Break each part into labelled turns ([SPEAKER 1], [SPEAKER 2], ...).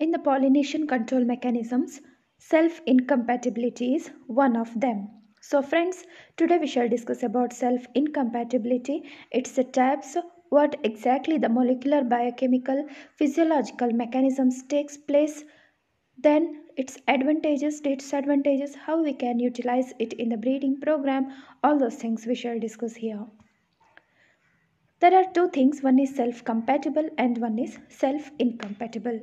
[SPEAKER 1] In the pollination control mechanisms, self incompatibility is one of them. So, friends, today we shall discuss about self incompatibility, its types, what exactly the molecular, biochemical, physiological mechanisms takes place, then its advantages, disadvantages, how we can utilize it in the breeding program, all those things we shall discuss here. There are two things one is self compatible and one is self incompatible.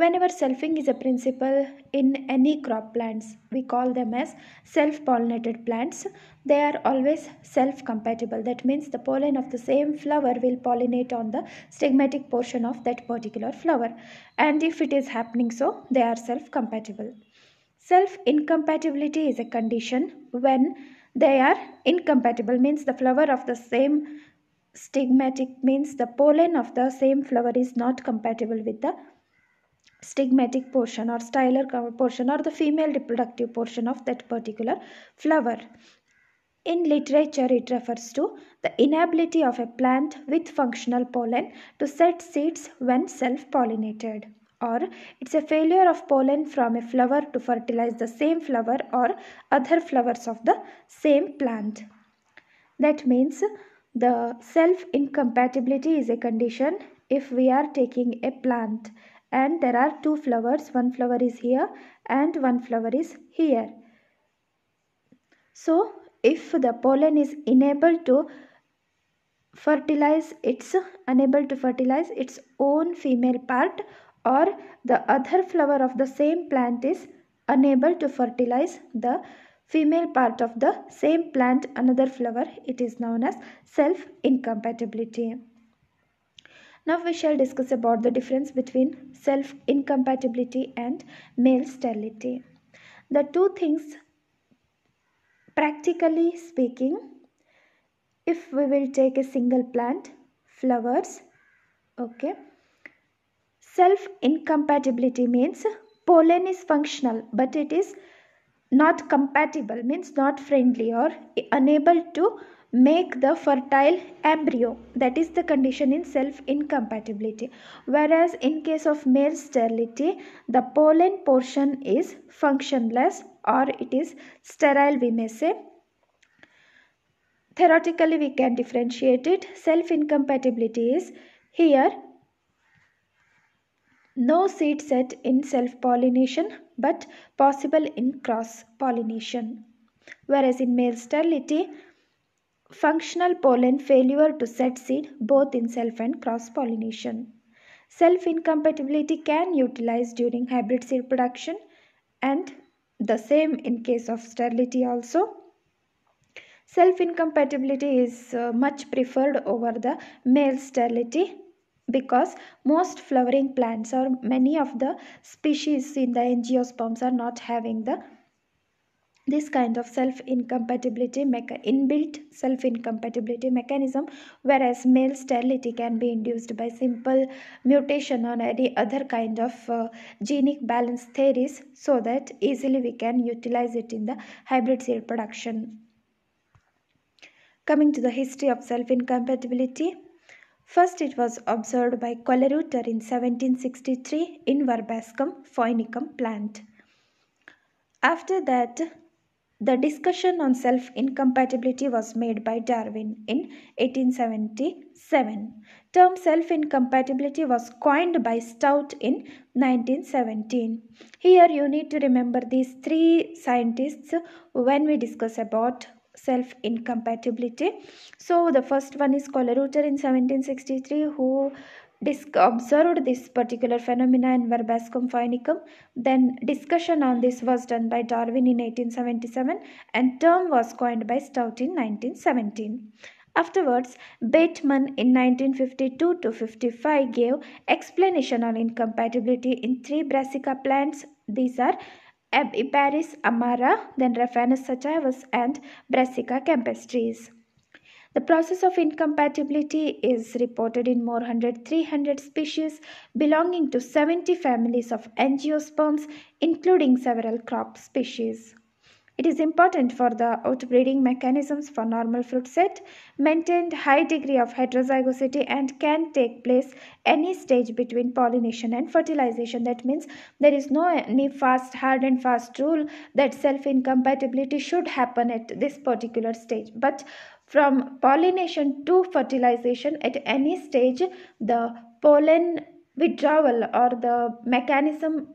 [SPEAKER 1] Whenever selfing is a principle in any crop plants, we call them as self pollinated plants. They are always self compatible. That means the pollen of the same flower will pollinate on the stigmatic portion of that particular flower. And if it is happening so, they are self compatible. Self incompatibility is a condition when they are incompatible, means the flower of the same stigmatic means the pollen of the same flower is not compatible with the stigmatic portion or styler portion or the female reproductive portion of that particular flower. In literature, it refers to the inability of a plant with functional pollen to set seeds when self pollinated, or it's a failure of pollen from a flower to fertilize the same flower or other flowers of the same plant. That means the self incompatibility is a condition if we are taking a plant and there are two flowers. One flower is here and one flower is here. So if the pollen is unable to fertilize its unable to fertilize its own female part or the other flower of the same plant is unable to fertilize the female part of the same plant another flower it is known as self incompatibility now we shall discuss about the difference between self incompatibility and male sterility. The two things practically speaking if we will take a single plant flowers okay. Self incompatibility means pollen is functional but it is not compatible means not friendly or unable to make the fertile embryo. That is the condition in self incompatibility whereas in case of male sterility the pollen portion is functionless or it is sterile we may say. Theoretically we can differentiate it. Self incompatibility is here. No seed set in self pollination but possible in cross pollination. Whereas in male sterility, functional pollen failure to set seed both in self and cross pollination. Self incompatibility can utilize during hybrid seed production and the same in case of sterility also. Self incompatibility is uh, much preferred over the male sterility because most flowering plants or many of the species in the angiosperms are not having the this kind of self incompatibility inbuilt self incompatibility mechanism whereas male sterility can be induced by simple mutation on any other kind of uh, genic balance theories so that easily we can utilize it in the hybrid seed production coming to the history of self incompatibility First, it was observed by Kölreuter in 1763 in Verbascum phoeniceum plant. After that, the discussion on self incompatibility was made by Darwin in 1877. Term self incompatibility was coined by Stout in 1917. Here you need to remember these three scientists when we discuss about self incompatibility so the first one is Kölreuter in 1763 who observed this particular phenomena in Verbascum phoeniceum. Then discussion on this was done by Darwin in 1877 and term was coined by Stout in 1917. Afterwards, Bateman in 1952 to 55 gave explanation on incompatibility in three brassica plants. These are Iberis amara, then Raphanus sativus and Brassica campestris. The process of incompatibility is reported in more than 300 species belonging to 70 families of angiosperms including several crop species. It is important for the outbreeding mechanisms for normal fruit set, maintained high degree of heterozygosity and can take place any stage between pollination and fertilization. That means there is no any fast, hard and fast rule that self-incompatibility should happen at this particular stage. But from pollination to fertilization at any stage, the pollen withdrawal or the mechanism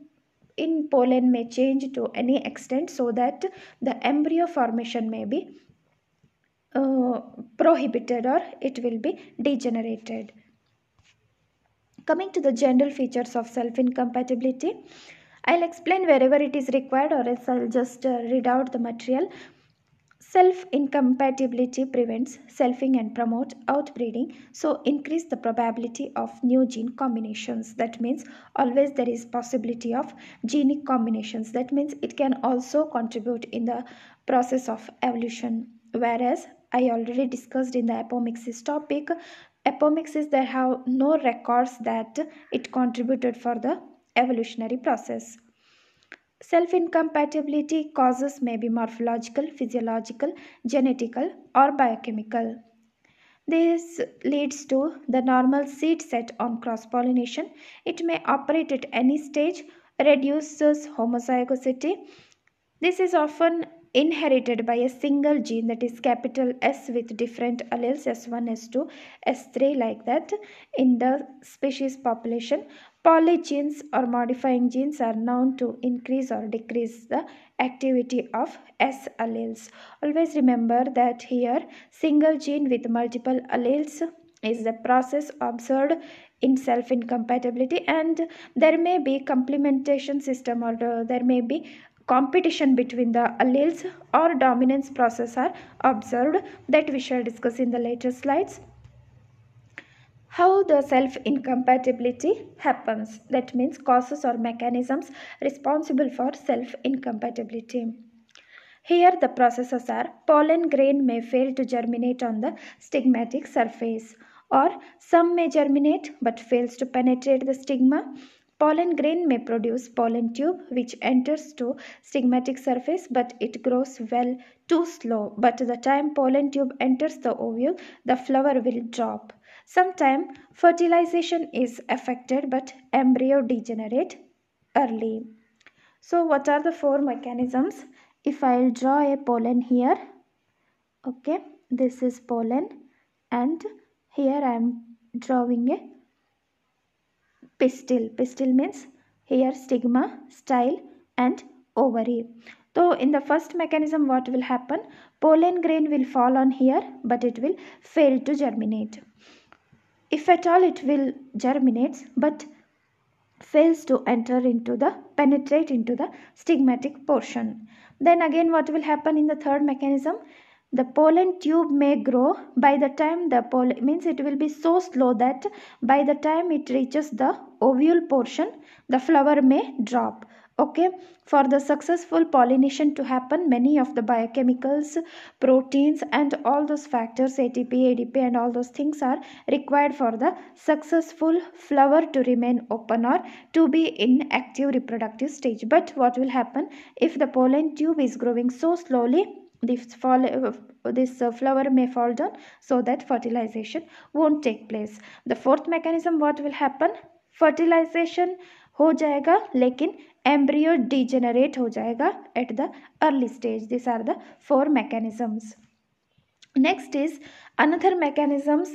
[SPEAKER 1] in pollen may change to any extent so that the embryo formation may be uh, prohibited or it will be degenerated. Coming to the general features of self-incompatibility, I'll explain wherever it is required or else I'll just uh, read out the material. Self-incompatibility prevents selfing and promote outbreeding, so increase the probability of new gene combinations. That means always there is possibility of genic combinations. That means it can also contribute in the process of evolution. Whereas I already discussed in the apomixis topic, apomixis there have no records that it contributed for the evolutionary process. Self incompatibility causes may be morphological, physiological, genetical, or biochemical. This leads to the normal seed set on cross pollination. It may operate at any stage, reduces homozygosity. This is often inherited by a single gene that is capital S with different alleles S1, S2, S3 like that in the species population. Polygenes or modifying genes are known to increase or decrease the activity of S alleles. Always remember that here single gene with multiple alleles is the process observed in self incompatibility and there may be complementation system or there may be competition between the alleles or dominance process are observed that we shall discuss in the later slides how the self incompatibility happens. That means causes or mechanisms responsible for self incompatibility here the processes are pollen grain may fail to germinate on the stigmatic surface or some may germinate but fails to penetrate the stigma. Pollen grain may produce pollen tube which enters to stigmatic surface but it grows well too slow. But the time pollen tube enters the ovule the flower will drop Sometimes fertilization is affected but embryo degenerate early. So what are the four mechanisms? If I'll draw a pollen here, okay, this is pollen and here I am drawing a pistil. Pistil means here stigma, style and ovary. So in the first mechanism what will happen? Pollen grain will fall on here but it will fail to germinate if at all it will germinate but fails to enter into the penetrate into the stigmatic portion. Then again what will happen in the third mechanism? The pollen tube may grow by the time the pollen means it will be so slow that by the time it reaches the ovule portion the flower may drop okay for the successful pollination to happen many of the biochemicals proteins and all those factors atp adp and all those things are required for the successful flower to remain open or to be in active reproductive stage. But what will happen if the pollen tube is growing so slowly this fall this flower may fall down so that fertilization won't take place. The fourth mechanism what will happen? Fertilization हो जाएगा लेकिन embryo degenerate हो जाएगा at the early stage this are the four mechanisms next is another mechanisms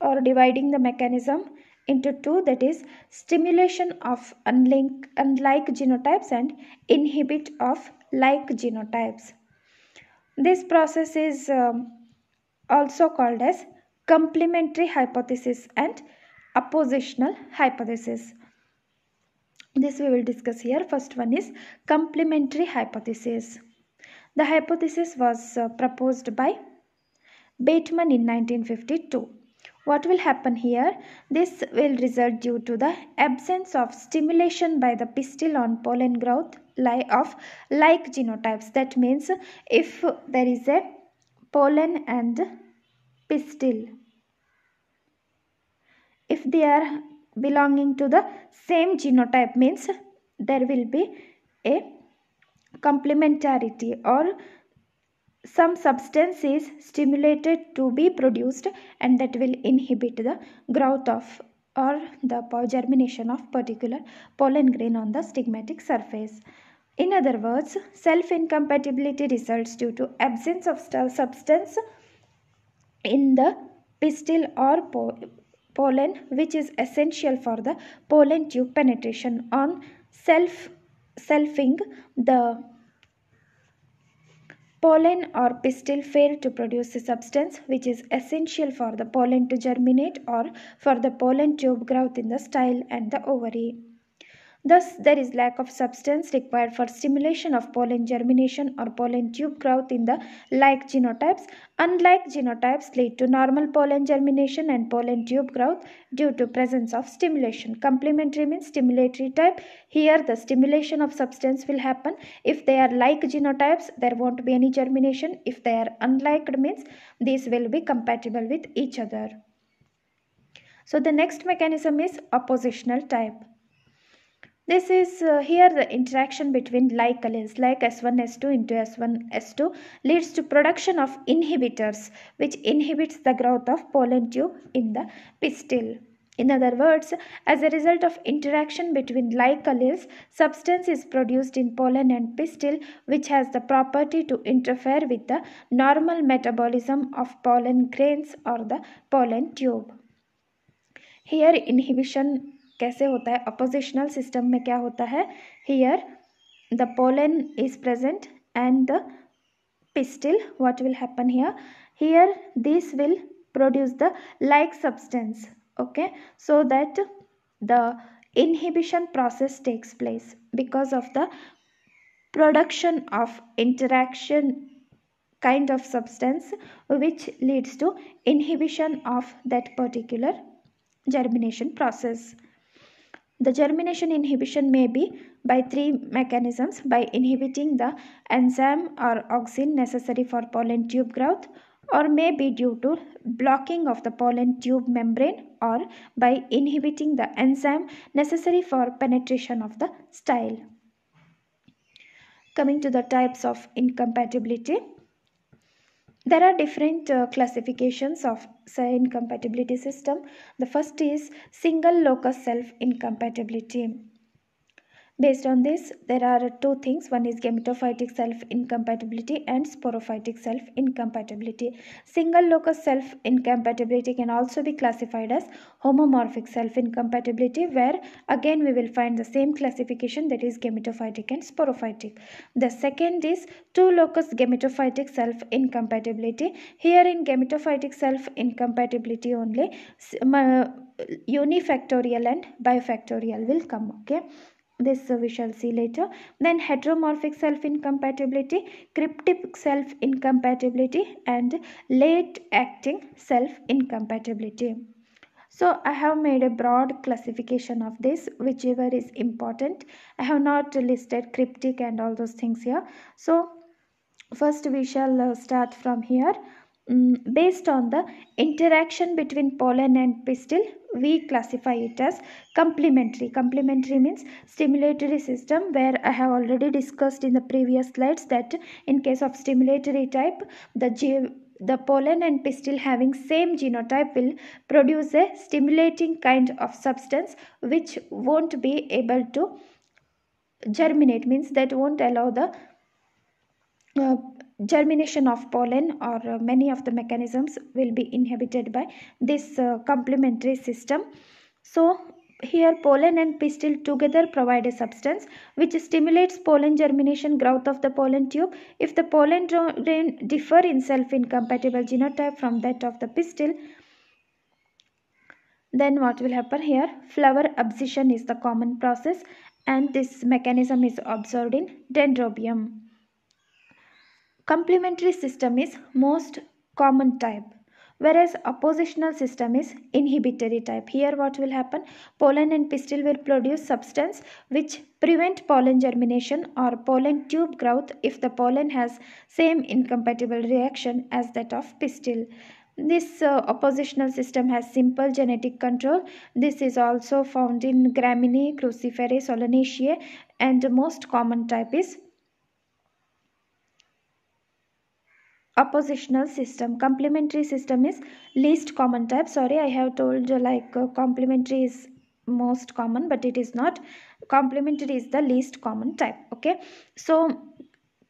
[SPEAKER 1] or dividing the mechanism into two that is stimulation of unlink, unlike genotypes and inhibit of like genotypes this process is um, also called as complementary hypothesis and oppositional hypothesis this we will discuss here. First one is complementary hypothesis. The hypothesis was uh, proposed by Bateman in 1952. What will happen here? This will result due to the absence of stimulation by the pistil on pollen growth Lie of like genotypes. That means if there is a pollen and pistil, if they are belonging to the same genotype means there will be a complementarity or some substance is stimulated to be produced and that will inhibit the growth of or the germination of particular pollen grain on the stigmatic surface. In other words, self-incompatibility results due to absence of substance in the pistil or pollen which is essential for the pollen tube penetration on self selfing the pollen or pistil fail to produce a substance which is essential for the pollen to germinate or for the pollen tube growth in the style and the ovary. Thus, there is lack of substance required for stimulation of pollen germination or pollen tube growth in the like genotypes. Unlike genotypes lead to normal pollen germination and pollen tube growth due to presence of stimulation. Complementary means stimulatory type. Here the stimulation of substance will happen. If they are like genotypes, there won't be any germination. If they are unlike means these will be compatible with each other. So the next mechanism is oppositional type. This is uh, here the interaction between like alleles like S1 S2 into S1 S2 leads to production of inhibitors which inhibits the growth of pollen tube in the pistil. In other words, as a result of interaction between alleles, substance is produced in pollen and pistil which has the property to interfere with the normal metabolism of pollen grains or the pollen tube. Here inhibition कैसे होता है? अपोजिशनल system में क्या होता है? Here the pollen is present and the pistil what will happen here here this will produce the like substance okay so that the inhibition process takes place because of the production of interaction kind of substance which leads to inhibition of that particular germination process the germination inhibition may be by three mechanisms by inhibiting the enzyme or auxin necessary for pollen tube growth or may be due to blocking of the pollen tube membrane or by inhibiting the enzyme necessary for penetration of the style. Coming to the types of incompatibility. There are different uh, classifications of incompatibility system. The first is single locus self incompatibility. Based on this, there are two things. One is gametophytic self-incompatibility and sporophytic self-incompatibility. Single locus self-incompatibility can also be classified as homomorphic self-incompatibility where again we will find the same classification that is gametophytic and sporophytic. The second is two locus gametophytic self-incompatibility. Here in gametophytic self-incompatibility only unifactorial and bifactorial will come. Okay this uh, we shall see later. Then heteromorphic self incompatibility cryptic self incompatibility and late acting self incompatibility. So i have made a broad classification of this whichever is important. I have not listed cryptic and all those things here. So first we shall uh, start from here um, based on the interaction between pollen and pistil we classify it as complementary. Complementary means stimulatory system where I have already discussed in the previous slides that in case of stimulatory type the the pollen and pistil having same genotype will produce a stimulating kind of substance which won't be able to germinate means that won't allow the uh, germination of pollen or uh, many of the mechanisms will be inhibited by this uh, complementary system. So here pollen and pistil together provide a substance which stimulates pollen germination growth of the pollen tube. If the pollen grain differ in self-incompatible genotype from that of the pistil, then what will happen here? Flower abscission is the common process and this mechanism is observed in dendrobium. Complementary system is most common type whereas oppositional system is inhibitory type. Here what will happen? Pollen and pistil will produce substance which prevent pollen germination or pollen tube growth if the pollen has same incompatible reaction as that of pistil. This uh, oppositional system has simple genetic control. This is also found in Gramineae, Cruciferae, Solanaceae and most common type is oppositional system complementary system is least common type. Sorry i have told uh, like uh, complementary is most common but it is not. Complementary is the least common type okay? So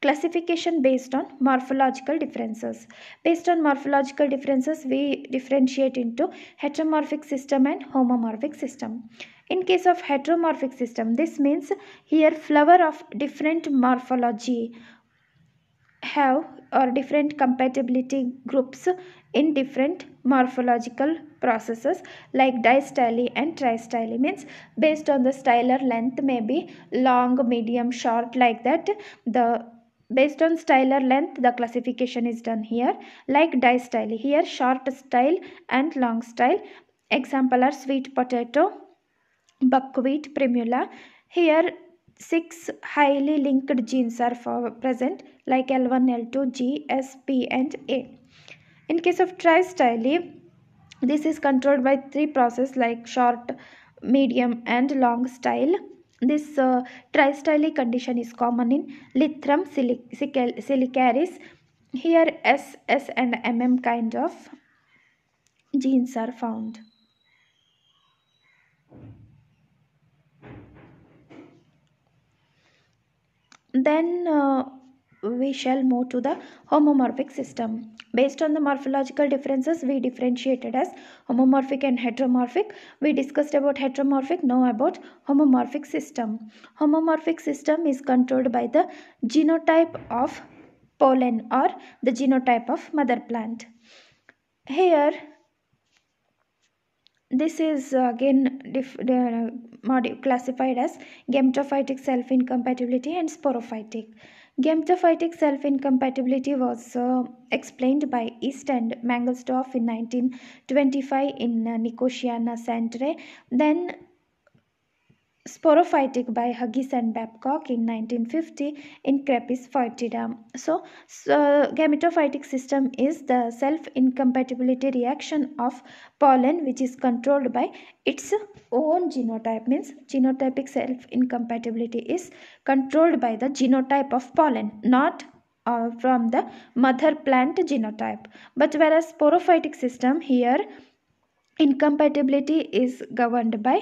[SPEAKER 1] classification based on morphological differences. Based on morphological differences we differentiate into heteromorphic system and homomorphic system. In case of heteromorphic system this means here flower of different morphology have or different compatibility groups in different morphological processes like distyly and tristyly means based on the styler length may be long medium short like that. The based on styler length the classification is done here like distyly here short style and long style. Example are sweet potato buckwheat primula. Here six highly linked genes are for present like L1, L2, G, S, P and A. In case of tristyly, this is controlled by three processes like short, medium and long style. This uh, tristyly condition is common in Lythrum silicaris. Here S, S and MM kind of genes are found. Then uh, we shall move to the homomorphic system. Based on the morphological differences, we differentiated as homomorphic and heteromorphic. We discussed about heteromorphic, now about homomorphic system. Homomorphic system is controlled by the genotype of pollen or the genotype of mother plant. Here this is again uh, classified as gametophytic self-incompatibility and sporophytic. Gametophytic self-incompatibility was uh, explained by East and Mangelsdorf in 1925 in uh, Nicotiana sanderae. Then Sporophytic by Hughes and Babcock in 1950 in Crepis foetida. So, so gametophytic system is the self-incompatibility reaction of pollen which is controlled by its own genotype means genotypic self-incompatibility is controlled by the genotype of pollen not uh, from the mother plant genotype but whereas sporophytic system here incompatibility is governed by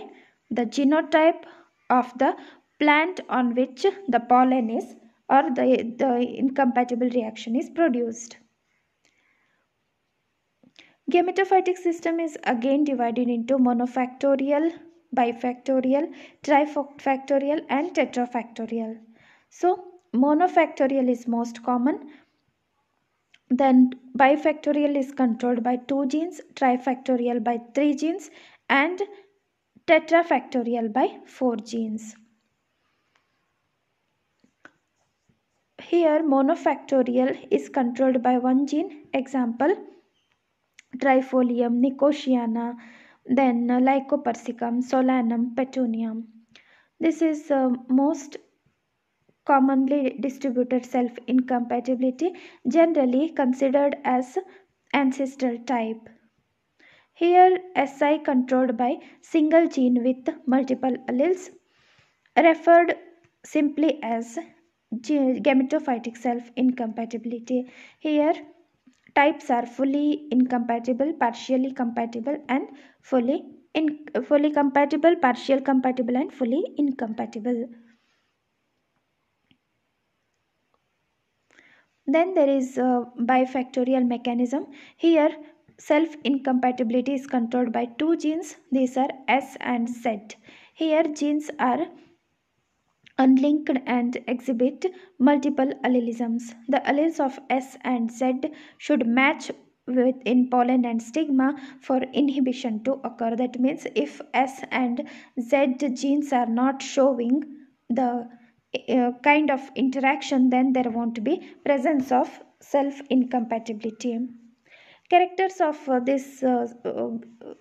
[SPEAKER 1] the genotype of the plant on which the pollen is or the, the incompatible reaction is produced. Gametophytic system is again divided into monofactorial, bifactorial, trifactorial and tetrafactorial. So monofactorial is most common. Then bifactorial is controlled by two genes, trifactorial by three genes and tetrafactorial by 4 genes. Here monofactorial is controlled by one gene. Example Trifolium, Nicotiana, then Lycopersicum, Solanum, Petunium. This is uh, most commonly distributed self-incompatibility generally considered as ancestor type. Here SI controlled by single gene with multiple alleles referred simply as gametophytic self-incompatibility. Here types are fully incompatible, partially compatible and fully in, fully compatible, partial compatible and fully incompatible. Then there is a bifactorial mechanism. Here self incompatibility is controlled by two genes. These are S and Z. Here genes are unlinked and exhibit multiple allelisms. The alleles of S and Z should match with in pollen and stigma for inhibition to occur. That means if S and Z genes are not showing the uh, kind of interaction then there won't be presence of self incompatibility Characters of uh, this uh, uh,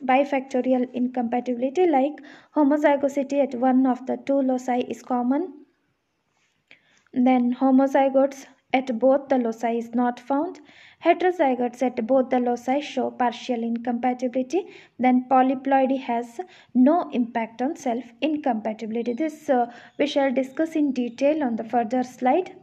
[SPEAKER 1] bifactorial incompatibility like homozygosity at one of the two loci is common. Then homozygotes at both the loci is not found. Heterozygotes at both the loci show partial incompatibility. Then polyploidy has no impact on self-incompatibility. This uh, we shall discuss in detail on the further slide.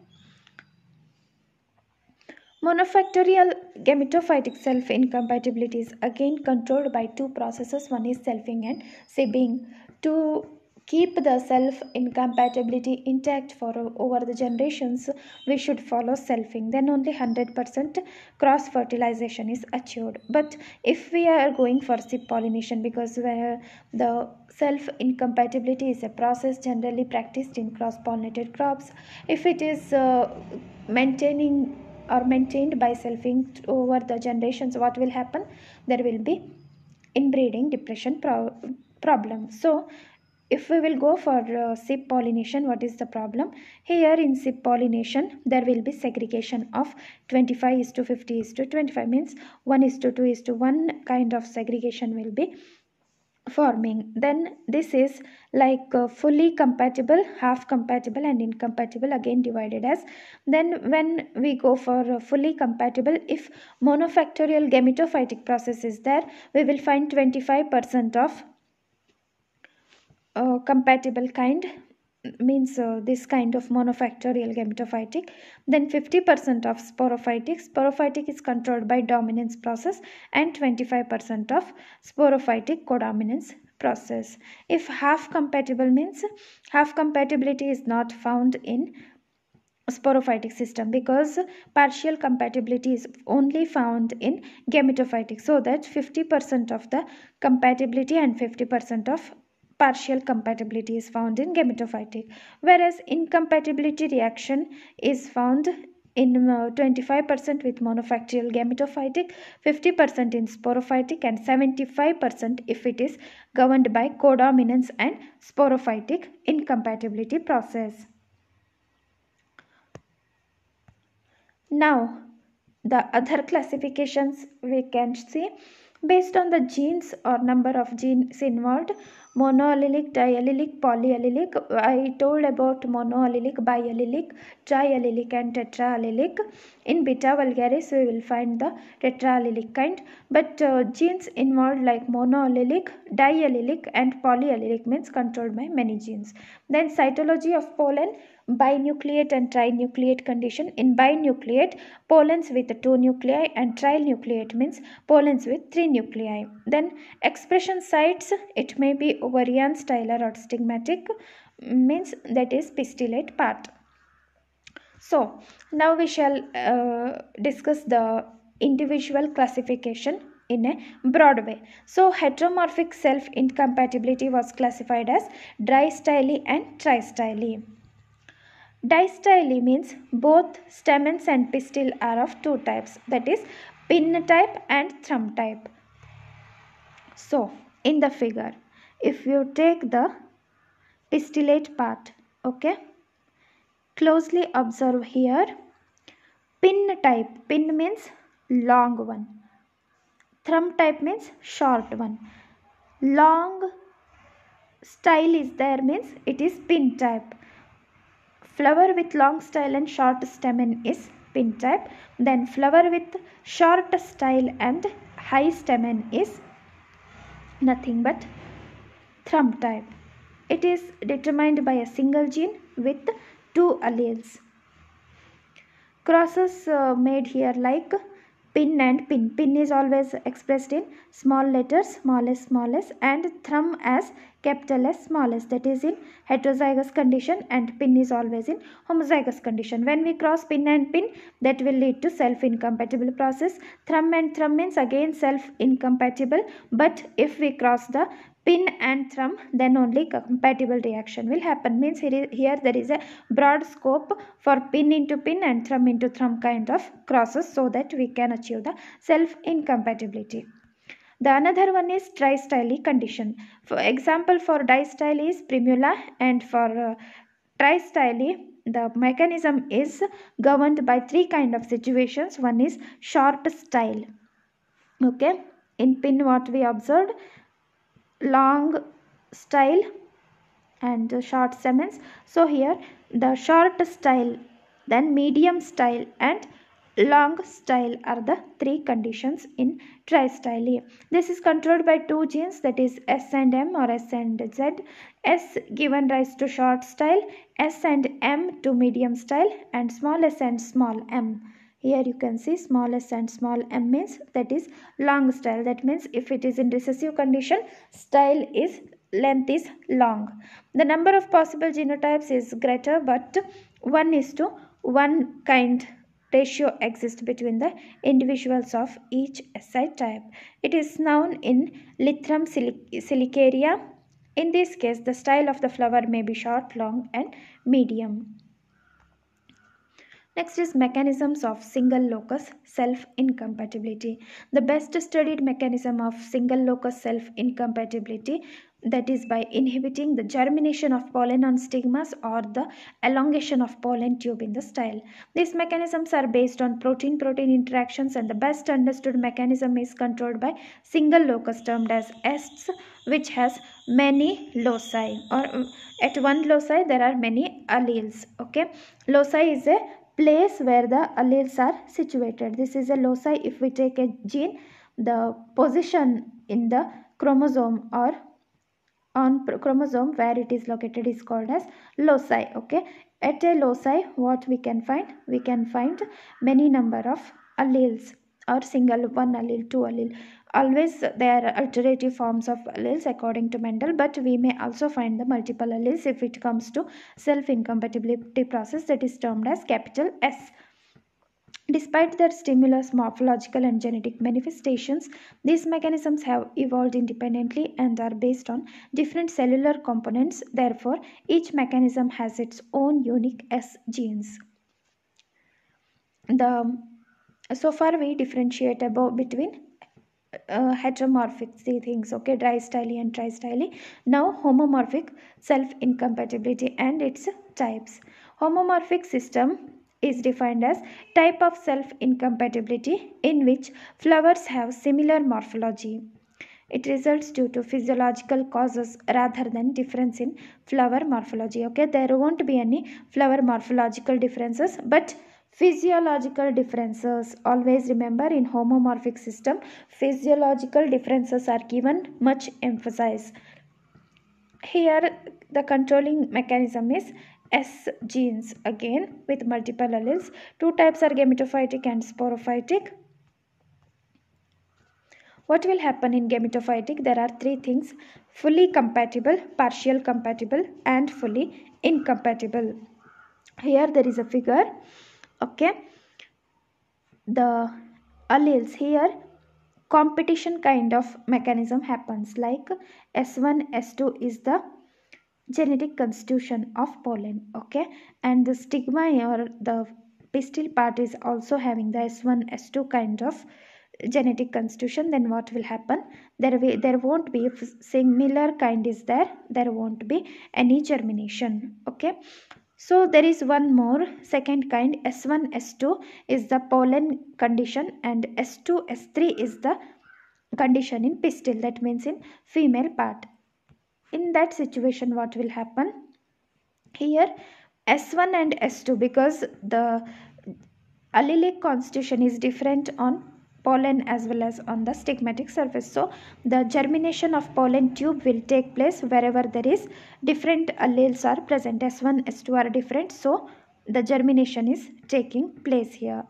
[SPEAKER 1] Monofactorial gametophytic self incompatibility is again controlled by two processes. One is selfing and sibbing. To keep the self incompatibility intact for over the generations we should follow selfing then only 100% cross fertilization is achieved but if we are going for sib pollination because where the self incompatibility is a process generally practiced in cross pollinated crops if it is uh, maintaining or maintained by selfing over the generations what will happen? There will be inbreeding depression pro- problem. So if we will go for uh, sib pollination what is the problem? Here in sib pollination there will be segregation of 25 is to 50 is to 25 means 1 is to 2 is to 1 kind of segregation will be forming. Then this is like uh, fully compatible half compatible and incompatible again divided as. Then when we go for uh, fully compatible if monofactorial gametophytic process is there we will find 25% of uh, compatible kind means uh, this kind of monofactorial gametophytic then 50% of sporophytic. Sporophytic is controlled by dominance process and 25% of sporophytic codominance process. If half compatible means half compatibility is not found in sporophytic system because partial compatibility is only found in gametophytic. So that 50% of the compatibility and 50% of partial compatibility is found in gametophytic whereas incompatibility reaction is found in uh, 25% with monofactorial gametophytic 50% in sporophytic and 75% if it is governed by codominance and sporophytic incompatibility process. Now the other classifications we can see based on the genes or number of genes involved monoallelic, diallelic, polyallelic. I told about monoallelic, biallelic, triallelic and tetraallelic. In beta vulgaris we will find the tetraallelic kind but uh, genes involved like monoallelic, diallelic and polyallelic means controlled by many genes. Then cytology of pollen binucleate and trinucleate condition. In binucleate, pollens with two nuclei and trinucleate means pollens with three nuclei. Then expression sites, it may be ovarian, stylar or stigmatic means that is pistillate part. So, now we shall uh, discuss the individual classification in a broad way. So, heteromorphic self incompatibility was classified as dry distyly and tristyly. Distyly means both stamens and pistil are of two types that is pin type and thrum type. So in the figure if you take the pistillate part okay closely observe here pin type pin means long one thrum type means short one long style is there means it is pin type Flower with long style and short stamen is pin type. Then flower with short style and high stamen is nothing but thrum type. It is determined by a single gene with two alleles. Crosses uh, made here like pin and pin. Pin is always expressed in small letters, smallest, smallest and thrum as capital S, smallest. That is in heterozygous condition and pin is always in homozygous condition. When we cross pin and pin, that will lead to self-incompatible process. Thrum and thrum means again self-incompatible. But if we cross the pin and thrum then only compatible reaction will happen means here here there is a broad scope for pin into pin and thrum into thrum kind of crosses so that we can achieve the self incompatibility the another one is tristyly condition. For example for distyly is primula and for uh, tristyly the mechanism is governed by three kind of situations. One is short style. Okay. In pin what we observed long style and short stamens so here the short style then medium style and long style are the three conditions in tristyle. this is controlled by two genes that is s and m or s and z. S given rise to short style s and m to medium style and small s and small m. Here you can see small s and small m means that is long style. That means if it is in recessive condition style is length is long. The number of possible genotypes is greater but 1 is to 1 kind ratio exists between the individuals of each SI type. It is known in Lythrum salicaria. In this case, the style of the flower may be short, long and medium. Next is mechanisms of single locus self-incompatibility. The best studied mechanism of single locus self-incompatibility that is by inhibiting the germination of pollen on stigmas or the elongation of pollen tube in the style. These mechanisms are based on protein-protein interactions and the best understood mechanism is controlled by single locus termed as ESTS which has many loci or at one loci there are many alleles. Okay, loci is a place where the alleles are situated. This is a loci if we take a gene the position in the chromosome or on chromosome where it is located is called as loci okay? At a loci what we can find? We can find many number of alleles or single one allele two allele. Always there are alternative forms of alleles according to Mendel but we may also find the multiple alleles if it comes to self incompatibility process that is termed as capital S Despite their stimulus, morphological, and genetic manifestations, these mechanisms have evolved independently and are based on different cellular components. Therefore, each mechanism has its own unique S genes. The so far we differentiate about between uh, heteromorphic things okay distyly and tristyly now homomorphic self incompatibility and its types homomorphic system is defined as type of self-incompatibility in which flowers have similar morphology. It results due to physiological causes rather than difference in flower morphology. Okay, there won't be any flower morphological differences, but physiological differences. Always remember in homomorphic system, physiological differences are given much emphasis. Here, the controlling mechanism is S genes again with multiple alleles. Two types are gametophytic and sporophytic. What will happen in gametophytic? There are three things. Fully compatible, partial compatible and fully incompatible. Here there is a figure. Okay. The alleles here competition kind of mechanism happens like S1, S2 is the genetic constitution of pollen okay? And the stigma or the pistil part is also having the s1 s2 kind of genetic constitution then what will happen? There will there won't be if similar kind is there there won't be any germination okay? So there is one more second kind s1 s2 is the pollen condition and s2 s3 is the condition in pistil that means in female part in that situation what will happen? Here s1 and s2 because the allelic constitution is different on pollen as well as on the stigmatic surface. So the germination of pollen tube will take place wherever there is different alleles are present. S1 s2 are different so the germination is taking place here.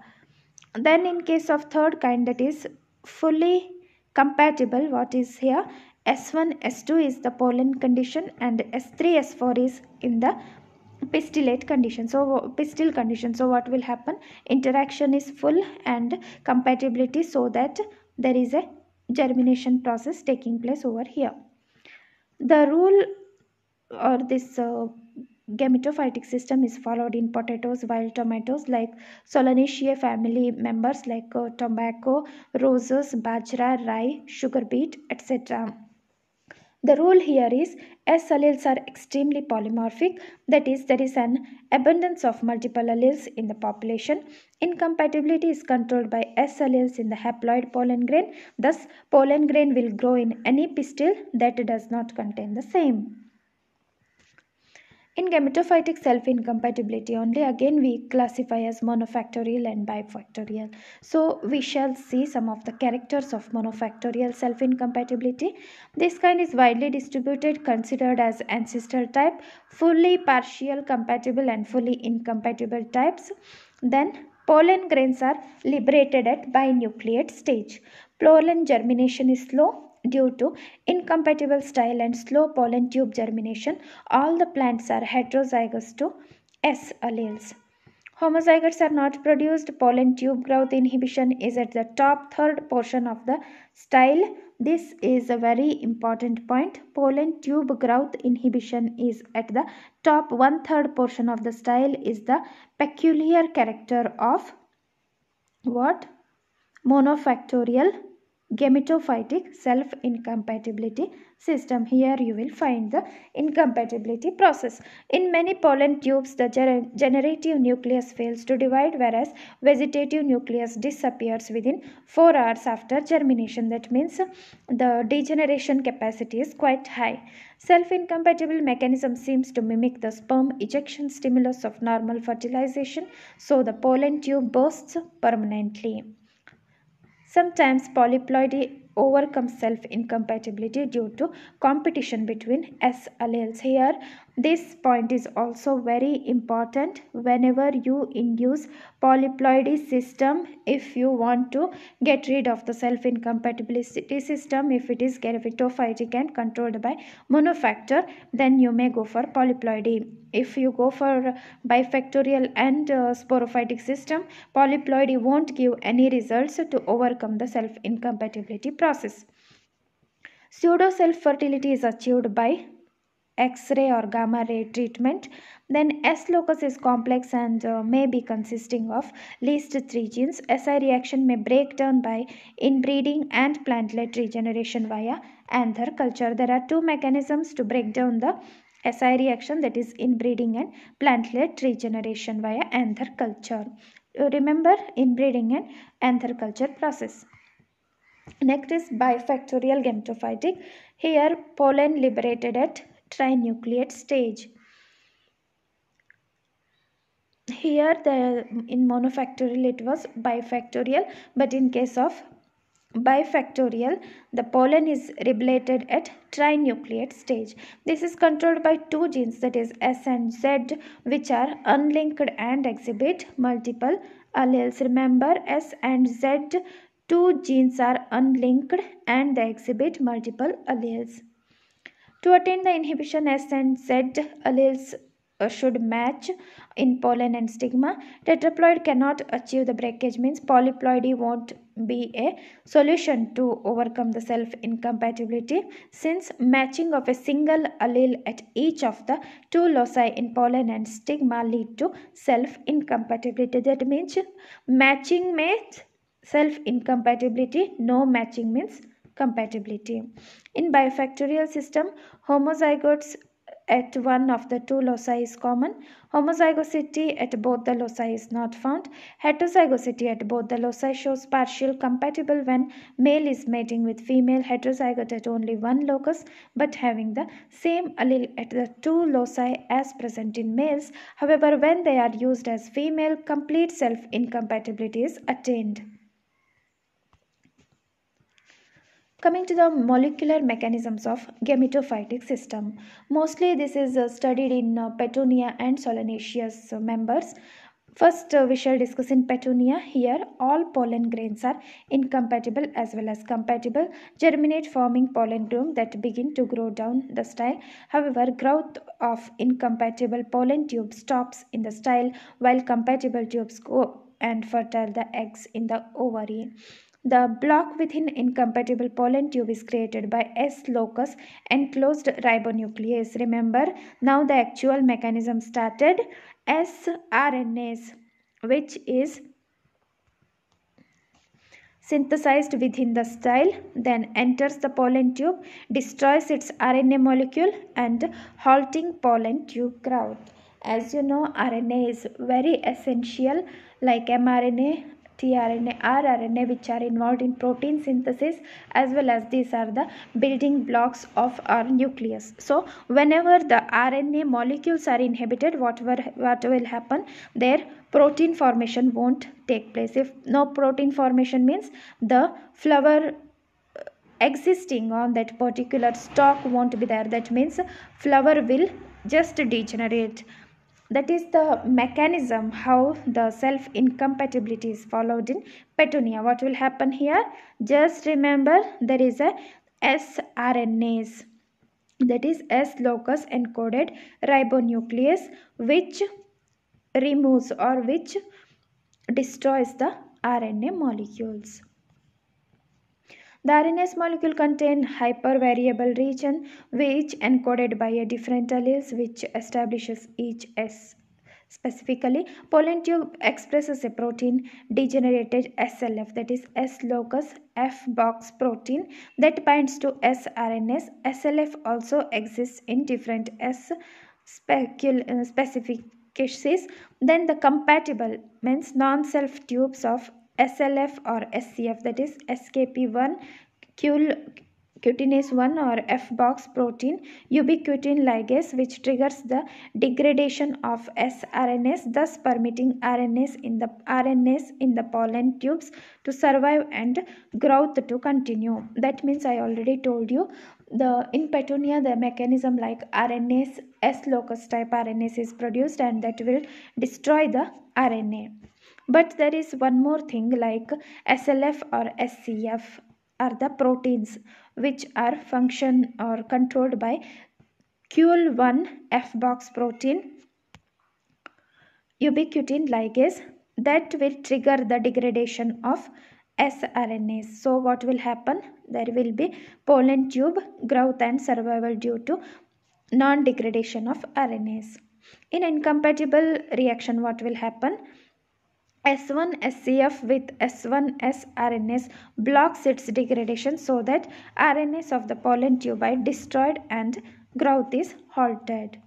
[SPEAKER 1] Then in case of third kind that is fully compatible what is here S1, S2 is the pollen condition and S3, S4 is in the pistillate condition. So pistil condition. So what will happen? Interaction is full and compatibility so that there is a germination process taking place over here. The rule or this uh, gametophytic system is followed in potatoes, wild tomatoes like Solanaceae family members like uh, tobacco, roses, bajra, rye, sugar beet, etc. The rule here is S alleles are extremely polymorphic, that is, there is an abundance of multiple alleles in the population. Incompatibility is controlled by S alleles in the haploid pollen grain, thus, pollen grain will grow in any pistil that does not contain the same. In gametophytic self-incompatibility only again we classify as monofactorial and bifactorial. So we shall see some of the characters of monofactorial self-incompatibility. This kind is widely distributed considered as ancestor type, fully partial compatible and fully incompatible types. Then Pollen grains are liberated at binucleate stage. Pollen germination is slow due to incompatible style and slow pollen tube germination. All the plants are heterozygous to S alleles. Homozygotes are not produced. Pollen tube growth inhibition is at the top third portion of the style. This is a very important point. Pollen tube growth inhibition is at the top one third portion of the style is the peculiar character of what? Monofactorial gametophytic self-incompatibility system. Here you will find the incompatibility process. In many pollen tubes, the generative nucleus fails to divide whereas vegetative nucleus disappears within 4 hours after germination. That means the degeneration capacity is quite high. Self-incompatible mechanism seems to mimic the sperm ejection stimulus of normal fertilization, so the pollen tube bursts permanently. Sometimes polyploidy overcomes self-incompatibility due to competition between S alleles. Here, this point is also very important whenever you induce polyploidy system if you want to get rid of the self-incompatibility system if it is gametophytic and controlled by monofactor then you may go for polyploidy. If you go for bifactorial and uh, sporophytic system polyploidy won't give any results to overcome the self-incompatibility process. Pseudo self fertility is achieved by X-ray or gamma ray treatment. Then S locus is complex and uh, may be consisting of least three genes. SI reaction may break down by inbreeding and plantlet regeneration via anther culture. There are two mechanisms to break down the SI reaction that is inbreeding and plantlet regeneration via anther culture. Remember inbreeding and anther culture process. Next is bifactorial gametophytic. Here pollen liberated at trinucleate stage. Here the in monofactorial it was bifactorial but in case of bifactorial the pollen is liberated at trinucleate stage. This is controlled by two genes that is S and Z which are unlinked and exhibit multiple alleles. Remember S and Z two genes are unlinked and they exhibit multiple alleles. To attain the inhibition, S and Z alleles uh, should match in pollen and stigma. Tetraploid cannot achieve the breakage means polyploidy won't be a solution to overcome the self-incompatibility since matching of a single allele at each of the two loci in pollen and stigma lead to self-incompatibility. That means matching means self-incompatibility, no matching means compatibility. In bifactorial system, homozygotes at one of the two loci is common. Homozygosity at both the loci is not found. Heterozygosity at both the loci shows partial compatible when male is mating with female heterozygote at only one locus but having the same allele at the two loci as present in males. However, when they are used as female, complete self-incompatibility is attained. Coming to the molecular mechanisms of gametophytic system. Mostly this is uh, studied in uh, Petunia and Solanaceous members. First uh, we shall discuss in Petunia. Here all pollen grains are incompatible as well as compatible. Germinate forming pollen bloom that begin to grow down the style. However, growth of incompatible pollen tube stops in the style while compatible tubes go and fertile the eggs in the ovary. The block within incompatible pollen tube is created by S locus enclosed ribonuclease. Remember, now the actual mechanism started sRNase, which is synthesized within the style, then enters the pollen tube, destroys its RNA molecule and halting pollen tube growth. As you know, RNA is very essential like mRNA tRNA, rRNA which are involved in protein synthesis as well as these are the building blocks of our nucleus. So whenever the RNA molecules are inhibited whatever what will happen their protein formation won't take place. If no protein formation means the flower uh, existing on that particular stalk won't be there that means flower will just degenerate that is the mechanism how the self incompatibility is followed in petunia. What will happen here? Just remember there is a srnas. That is s locus encoded ribonuclease which removes or which destroys the rna molecules the RNase molecule contain hypervariable region which encoded by a different alleles which establishes each S. Specifically, pollen tube expresses a protein degenerated SLF that is S locus F box protein that binds to sRNase. SLF also exists in different S uh, specific cases. Then the compatible means non-self tubes of SLF or SCF that is SKP1 cutinase 1 or F box protein ubiquitin ligase which triggers the degradation of sRNase thus permitting RNAs in the RNAs in the pollen tubes to survive and growth to continue. That means I already told you the in petunia the mechanism like RNase S locus type RNase is produced and that will destroy the RNA but there is one more thing like slf or scf are the proteins which are function or controlled by Cul1 F box protein ubiquitin ligase that will trigger the degradation of sRNase. So what will happen? There will be pollen tube growth and survival due to non-degradation of RNAs. In incompatible reaction what will happen? S1 SCF with S1 sRNase blocks its degradation so that RNAs of the pollen tube are destroyed and growth is halted.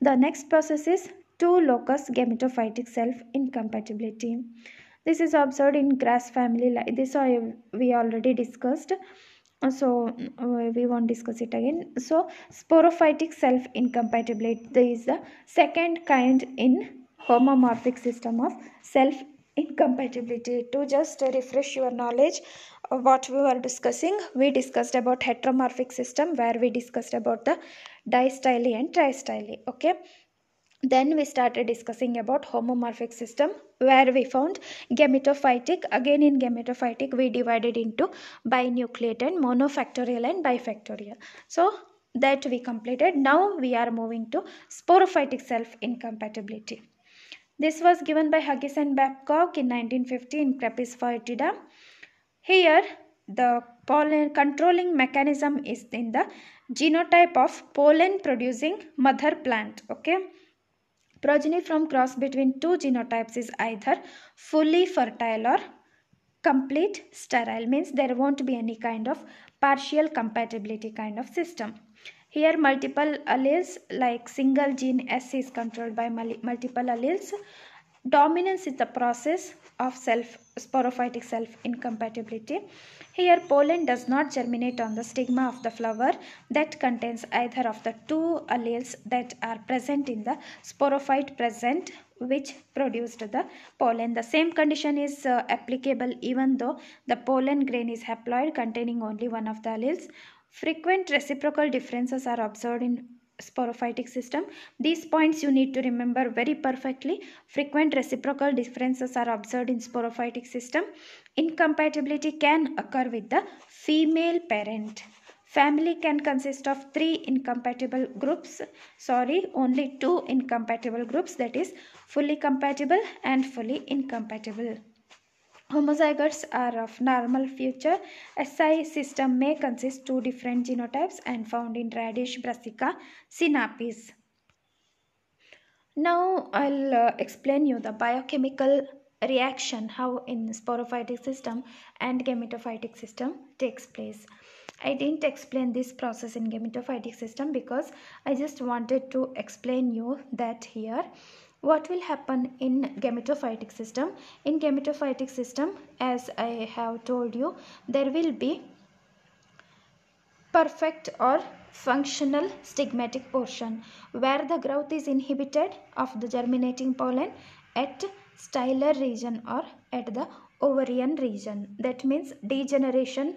[SPEAKER 1] The next process is 2 locus gametophytic self incompatibility. This is observed in grass family. Like this we already discussed. So uh, we won't discuss it again. So sporophytic self incompatibility is the second kind in homomorphic system of self incompatibility to just refresh your knowledge. Of what we were discussing we discussed about heteromorphic system where we discussed about the distyly and tristyly okay? Then we started discussing about homomorphic system where we found gametophytic again in gametophytic we divided into binucleate and monofactorial and bifactorial. So that we completed. Now we are moving to sporophytic self incompatibility this was given by Hughes and Babcock in 1950 in foetida. Here, the pollen controlling mechanism is in the genotype of pollen producing mother plant. Okay. Progeny from cross between two genotypes is either fully fertile or complete sterile means there won't be any kind of partial compatibility kind of system. Here multiple alleles like single gene S is controlled by multiple alleles. Dominance is the process of self sporophytic self incompatibility. Here pollen does not germinate on the stigma of the flower that contains either of the two alleles that are present in the sporophyte present which produced the pollen. The same condition is uh, applicable even though the pollen grain is haploid containing only one of the alleles. Frequent reciprocal differences are observed in sporophytic system. These points you need to remember very perfectly. Frequent reciprocal differences are observed in sporophytic system. Incompatibility can occur with the female parent. Family can consist of three incompatible groups. Sorry, only two incompatible groups that is fully compatible and fully incompatible. Homozygotes are of normal feature. SI system may consist two different genotypes and found in radish brassica sinapis. Now I'll uh, explain you the biochemical reaction how in sporophytic system and gametophytic system takes place. I didn't explain this process in gametophytic system because I just wanted to explain you that here what will happen in gametophytic system? In gametophytic system as i have told you there will be perfect or functional stigmatic portion where the growth is inhibited of the germinating pollen at stylar region or at the ovarian region. That means degeneration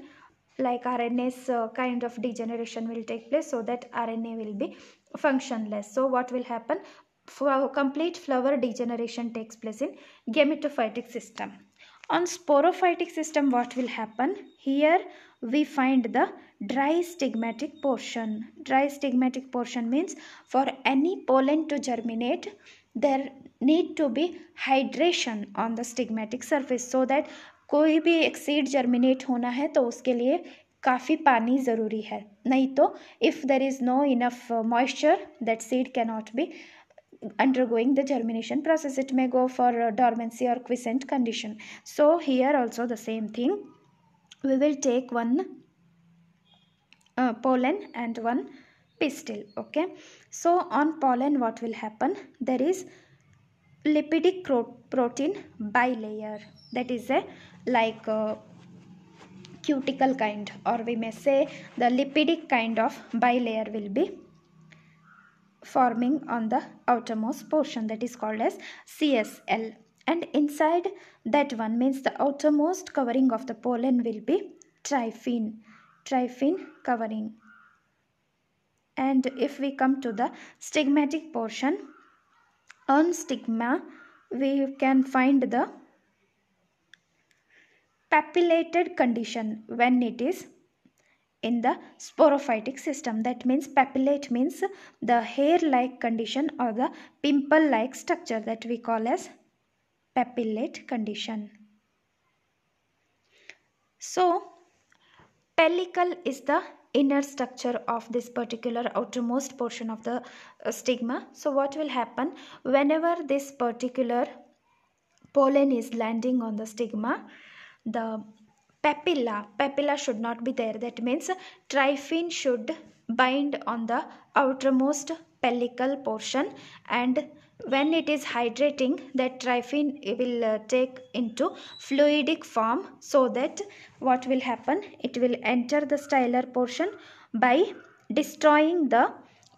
[SPEAKER 1] like RNA's uh, kind of degeneration will take place so that RNA will be functionless. So what will happen complete flower degeneration takes place in gametophytic system on sporophytic system what will happen here we find the dry stigmatic portion dry stigmatic portion means for any pollen to germinate there need to be hydration on the stigmatic surface so that कोई भी एक seed germinate होना है तो उसके लिए काफ़ी पानी ज़रूरी है नहीं तो if there is no enough moisture that seed cannot be undergoing the germination process. It may go for uh, dormancy or quiescent condition. So here also the same thing. We will take one uh, pollen and one pistil okay? So on pollen what will happen? There is lipidic protein bilayer. That is a like a cuticle kind or we may say the lipidic kind of bilayer will be forming on the outermost portion that is called as CSL and inside that one means the outermost covering of the pollen will be tryphine tryphine covering. And if we come to the stigmatic portion on stigma we can find the papillated condition when it is in the sporophytic system. That means papillate means the hair like condition or the pimple like structure that we call as papillate condition. So pellicle is the inner structure of this particular outermost portion of the uh, stigma. So what will happen? Whenever this particular pollen is landing on the stigma the papilla. Papilla should not be there. That means tryphine should bind on the outermost pellicle portion. And when it is hydrating that tryphine will uh, take into fluidic form so that what will happen? It will enter the stylar portion by destroying the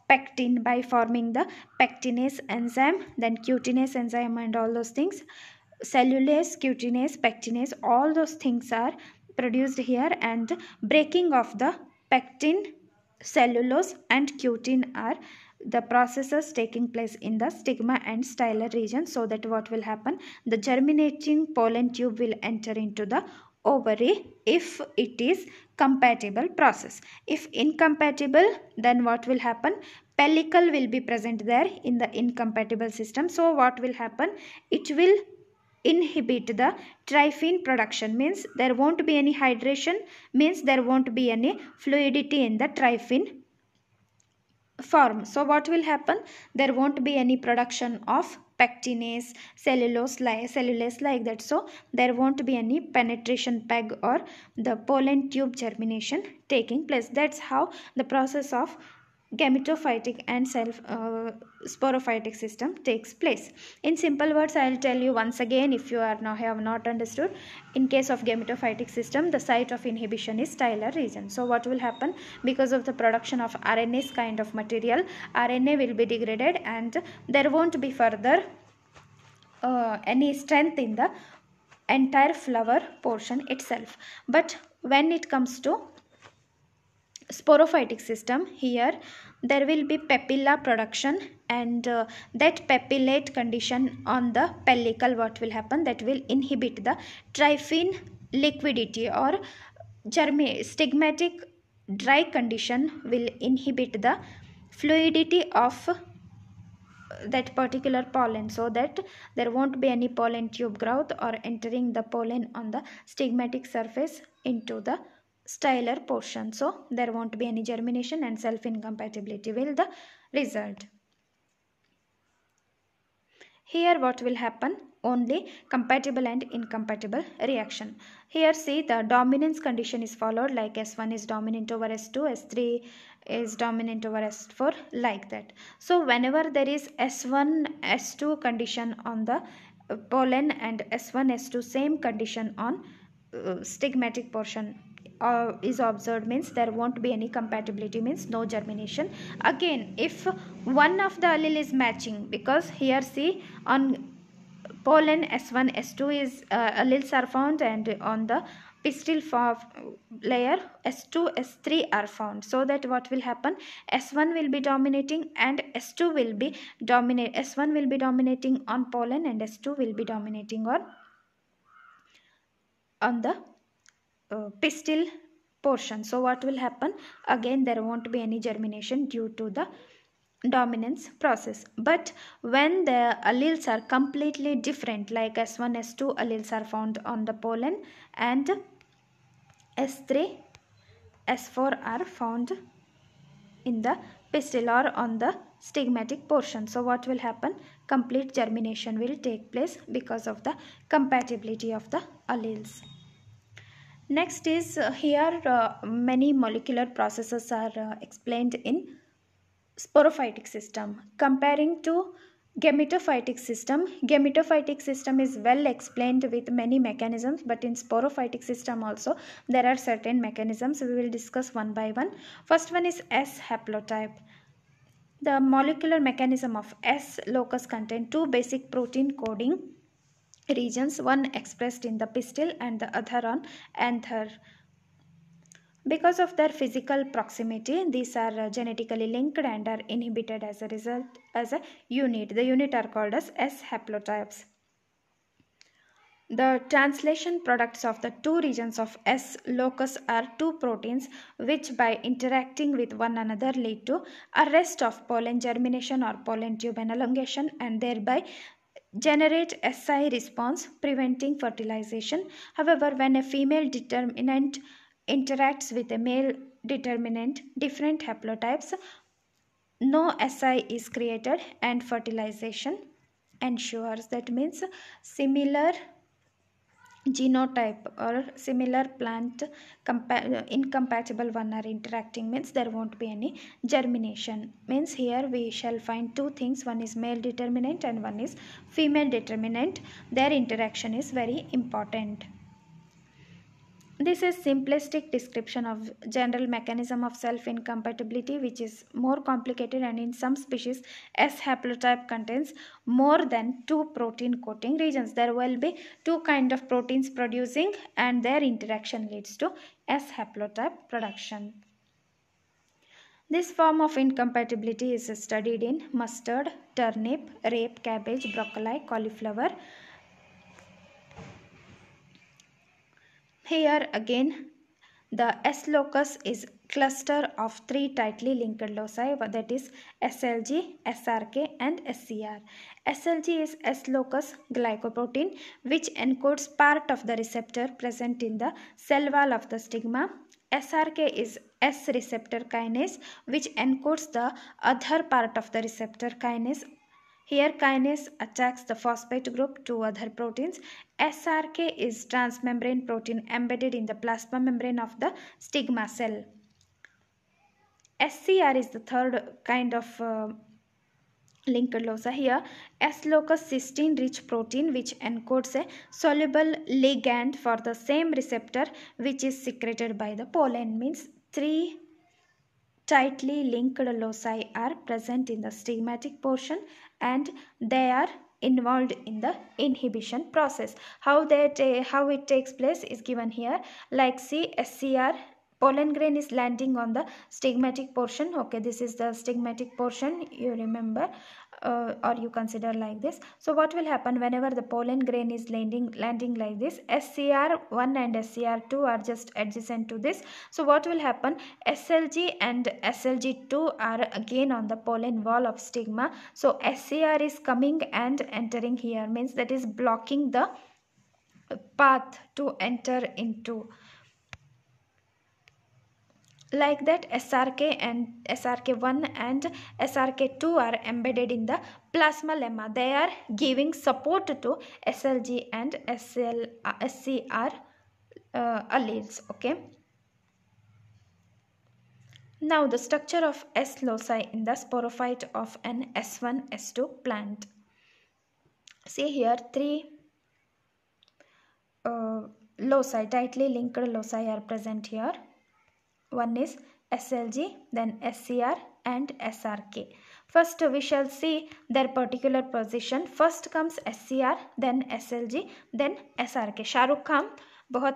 [SPEAKER 1] pectin by forming the pectinase enzyme then cutinase enzyme and all those things cellulase cutinase pectinase all those things are produced here and breaking of the pectin cellulose and cutin are the processes taking place in the stigma and stylar region. So that what will happen? The germinating pollen tube will enter into the ovary if it is compatible process. If incompatible then what will happen? Pellicle will be present there in the incompatible system. So what will happen? It will inhibit the tryphine production means there won't be any hydration means there won't be any fluidity in the tryphine form. So what will happen? There won't be any production of pectinase cellulose like cellulase like that. So there won't be any penetration peg or the pollen tube germination taking place. That's how the process of gametophytic and self uh, sporophytic system takes place. In simple words i'll tell you once again if you are now have not understood in case of gametophytic system the site of inhibition is stylar region. So what will happen? Because of the production of rnas kind of material rna will be degraded and there won't be further uh, any strength in the entire flower portion itself. But when it comes to sporophytic system here. There will be papilla production and uh, that papillate condition on the pellicle what will happen? That will inhibit the tryphine liquidity or germi stigmatic dry condition will inhibit the fluidity of that particular pollen so that there won't be any pollen tube growth or entering the pollen on the stigmatic surface into the stylar portion. So there won't be any germination and self-incompatibility will the result. Here what will happen? Only compatible and incompatible reaction. Here see the dominance condition is followed like S1 is dominant over S2, S3 is dominant over S4 like that. So whenever there is S1, S2 condition on the pollen and S1, S2 same condition on uh, stigmatic portion uh, is observed means there won't be any compatibility means no germination. Again if one of the allele is matching because here see on pollen s1 s2 is uh, alleles are found and on the pistil layer s2 s3 are found. So that what will happen? S1 will be dominating and s2 will be dominate s1 will be dominating on pollen and s2 will be dominating on on the uh, pistil portion. So what will happen? Again there won't be any germination due to the dominance process. But when the alleles are completely different like s1 s2 alleles are found on the pollen and s3 s4 are found in the pistil or on the stigmatic portion. So what will happen? Complete germination will take place because of the compatibility of the alleles next is uh, here uh, many molecular processes are uh, explained in sporophytic system. Comparing to gametophytic system gametophytic system is well explained with many mechanisms but in sporophytic system also there are certain mechanisms. We will discuss one by one. First one is s haplotype. The molecular mechanism of s locus contain two basic protein coding regions one expressed in the pistil and the other on anther because of their physical proximity, these are uh, genetically linked and are inhibited as a result as a unit. The unit are called as S haplotypes. The translation products of the two regions of S locus are two proteins which by interacting with one another lead to arrest of pollen germination or pollen tube elongation and thereby generate SI response preventing fertilization. However, when a female determinant interacts with a male determinant different haplotypes no SI is created and fertilization ensures that means similar genotype or similar plant incompatible one are interacting means there won't be any germination. Means here we shall find two things. One is male determinant and one is female determinant. Their interaction is very important this is simplistic description of general mechanism of self-incompatibility which is more complicated and in some species S haplotype contains more than two protein coding regions. There will be two kind of proteins producing and their interaction leads to S haplotype production. This form of incompatibility is studied in mustard, turnip, rape, cabbage, broccoli, cauliflower, Here again the S locus is cluster of three tightly linked loci that is SLG, SRK and SCR. SLG is S locus glycoprotein which encodes part of the receptor present in the cell wall of the stigma. SRK is S receptor kinase which encodes the other part of the receptor kinase here kinase attacks the phosphate group to other proteins. SRK is transmembrane protein embedded in the plasma membrane of the stigma cell. SCR is the third kind of uh, linked loci here S locus cysteine rich protein which encodes a soluble ligand for the same receptor which is secreted by the pollen means three tightly linked loci are present in the stigmatic portion and they are involved in the inhibition process. How that how it takes place is given here. Like see scr pollen grain is landing on the stigmatic portion. Okay this is the stigmatic portion you remember uh, or you consider like this. So what will happen whenever the pollen grain is landing landing like this? Scr1 and scr2 are just adjacent to this. So what will happen? Slg and slg2 are again on the pollen wall of stigma. So scr is coming and entering here means that is blocking the path to enter into like that srk and srk1 and srk2 are embedded in the plasma lemma. They are giving support to slg and sl uh, scr uh, alleles okay? Now the structure of s loci in the sporophyte of an s1 s2 plant. See here three uh, loci tightly linked loci are present here one is SLG, then SCR and SRK. First we shall see their particular position. First comes SCR, then SLG, then SRK. Shahrukh Khan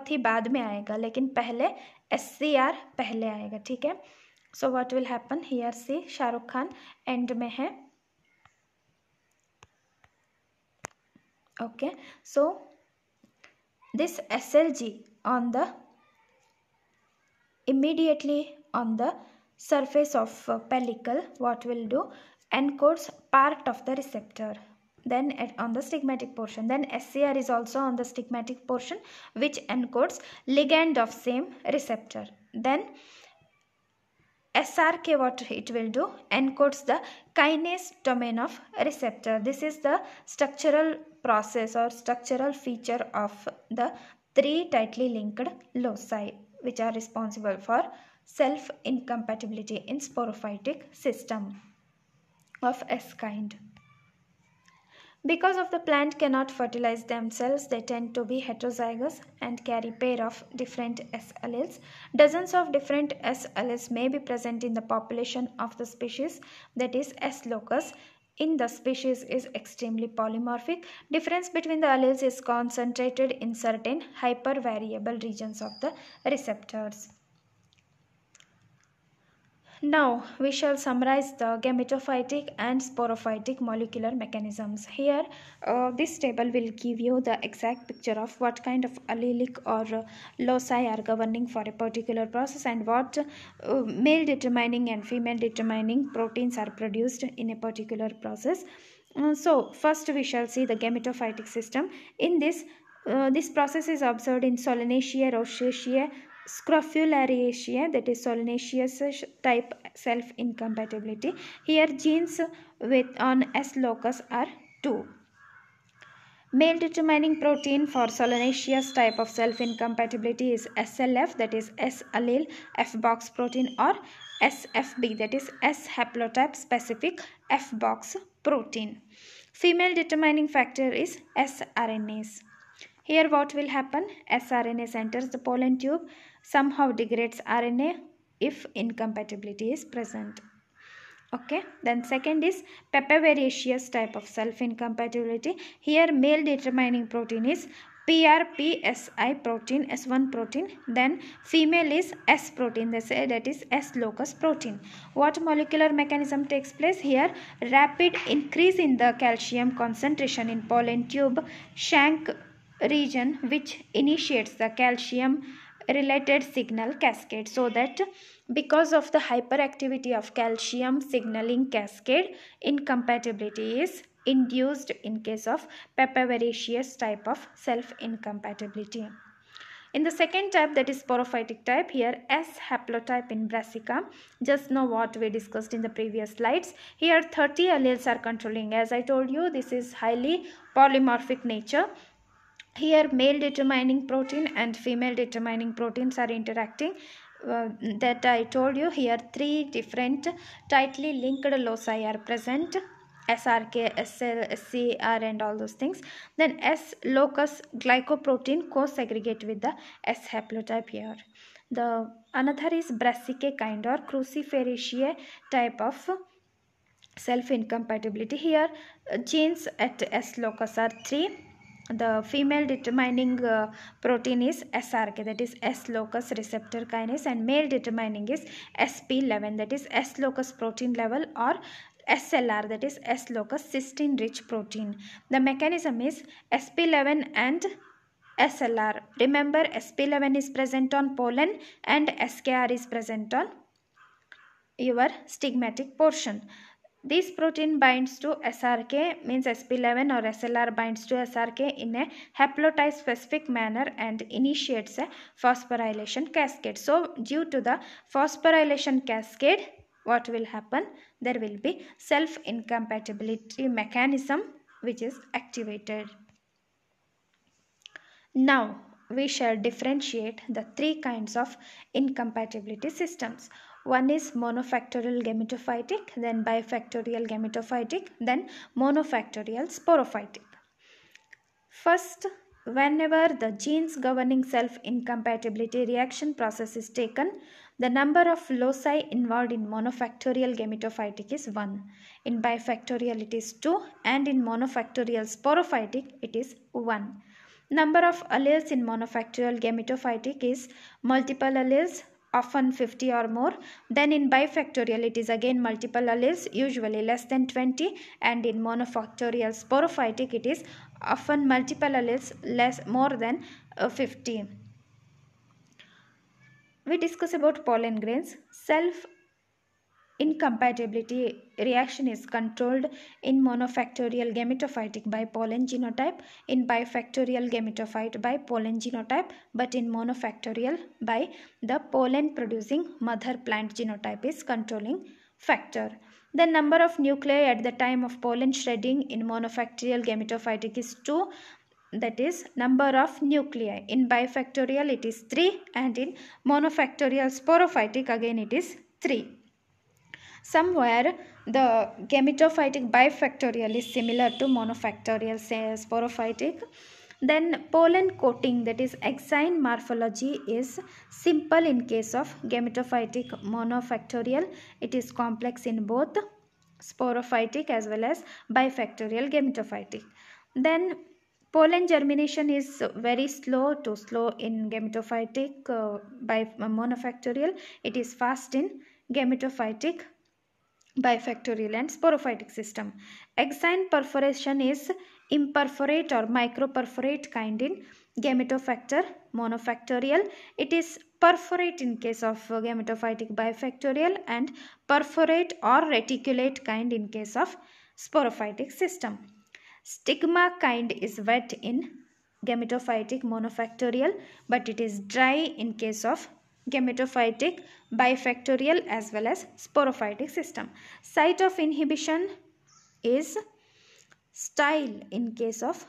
[SPEAKER 1] ही बाद में आएगा लेकिन पहले S C R पहले आएगा ठीक है so what will happen here see Shahrukh Khan end में है okay so this slg on the immediately on the surface of pellicle what will do? Encodes part of the receptor then at, on the stigmatic portion. Then scr is also on the stigmatic portion which encodes ligand of same receptor. Then SRK what it will do? Encodes the kinase domain of receptor. This is the structural process or structural feature of the three tightly linked loci which are responsible for self incompatibility in sporophytic system of S kind. Because of the plant cannot fertilize themselves, they tend to be heterozygous and carry pair of different S alleles. Dozens of different S alleles may be present in the population of the species that is S locus. In the species is extremely polymorphic. Difference between the alleles is concentrated in certain hypervariable regions of the receptors. Now we shall summarize the gametophytic and sporophytic molecular mechanisms. Here uh, this table will give you the exact picture of what kind of allelic or uh, loci are governing for a particular process and what uh, male determining and female determining proteins are produced in a particular process. Uh, so first we shall see the gametophytic system. In this uh, this process is observed in Solanaceae, Rosaceae, Scrofulariaceae that is solanaceous type self incompatibility. Here genes with on S locus are 2. Male determining protein for solanaceous type of self incompatibility is SLF that is S allele F box protein or SFB that is S haplotype specific F box protein. Female determining factor is sRNase. Here what will happen? sRNA enters the pollen tube somehow degrades RNA if incompatibility is present. Okay, then second is papaver type of self incompatibility. Here male determining protein is PRPSI protein, S1 protein. Then female is S protein, they say that is S locus protein. What molecular mechanism takes place here? Rapid increase in the calcium concentration in pollen tube shank region which initiates the calcium related signal cascade. So that because of the hyperactivity of calcium signaling cascade incompatibility is induced in case of papaver type of self incompatibility in the second type that is sporophytic type here S haplotype in brassica. Just know what we discussed in the previous slides. Here 30 alleles are controlling. As I told you this is highly polymorphic nature here male determining protein and female determining proteins are interacting uh, that I told you here three different tightly linked loci are present SRK, SL, SCR and all those things. Then S locus glycoprotein co-segregate with the S haplotype here. The another is brassicae kind or cruciferaceae type of self incompatibility. Here uh, genes at S locus are 3 the female determining uh, protein is SRK that is S locus receptor kinase and male determining is SP11 that is S locus protein 11 or SLR that is S locus cysteine rich protein. The mechanism is SP11 and SLR. Remember SP11 is present on pollen and SKR is present on your stigmatic portion. This protein binds to SRK means SP11 or SLR binds to SRK in a haplotype specific manner and initiates a phosphorylation cascade. So due to the phosphorylation cascade what will happen? There will be self incompatibility mechanism which is activated. Now we shall differentiate the three kinds of incompatibility systems. One is monofactorial gametophytic, then bifactorial gametophytic, then monofactorial sporophytic. First, whenever the genes governing self-incompatibility reaction process is taken, the number of loci involved in monofactorial gametophytic is 1. In bifactorial it is 2 and in monofactorial sporophytic it is 1. Number of alleles in monofactorial gametophytic is multiple alleles often 50 or more. Then in bifactorial it is again multiple alleles usually less than 20 and in monofactorial sporophytic it is often multiple alleles less more than uh, 50. We discuss about pollen grains. Self incompatibility reaction is controlled in monofactorial gametophytic by pollen genotype, in bifactorial gametophyte by pollen genotype, but in monofactorial by the pollen producing mother plant genotype is controlling factor. The number of nuclei at the time of pollen shedding in monofactorial gametophytic is 2 that is number of nuclei in bifactorial it is 3 and in monofactorial sporophytic again it is 3 Somewhere the gametophytic bifactorial is similar to monofactorial sporophytic. Then pollen coating that is exine morphology is simple in case of gametophytic monofactorial. It is complex in both sporophytic as well as bifactorial gametophytic. Then pollen germination is very slow to slow in gametophytic uh, by monofactorial. It is fast in gametophytic bifactorial and sporophytic system. Exine perforation is imperforate or microperforate kind in gametofactor monofactorial. It is perforate in case of gametophytic bifactorial and perforate or reticulate kind in case of sporophytic system. Stigma kind is wet in gametophytic monofactorial but it is dry in case of gametophytic, bifactorial as well as sporophytic system. Site of inhibition is style in case of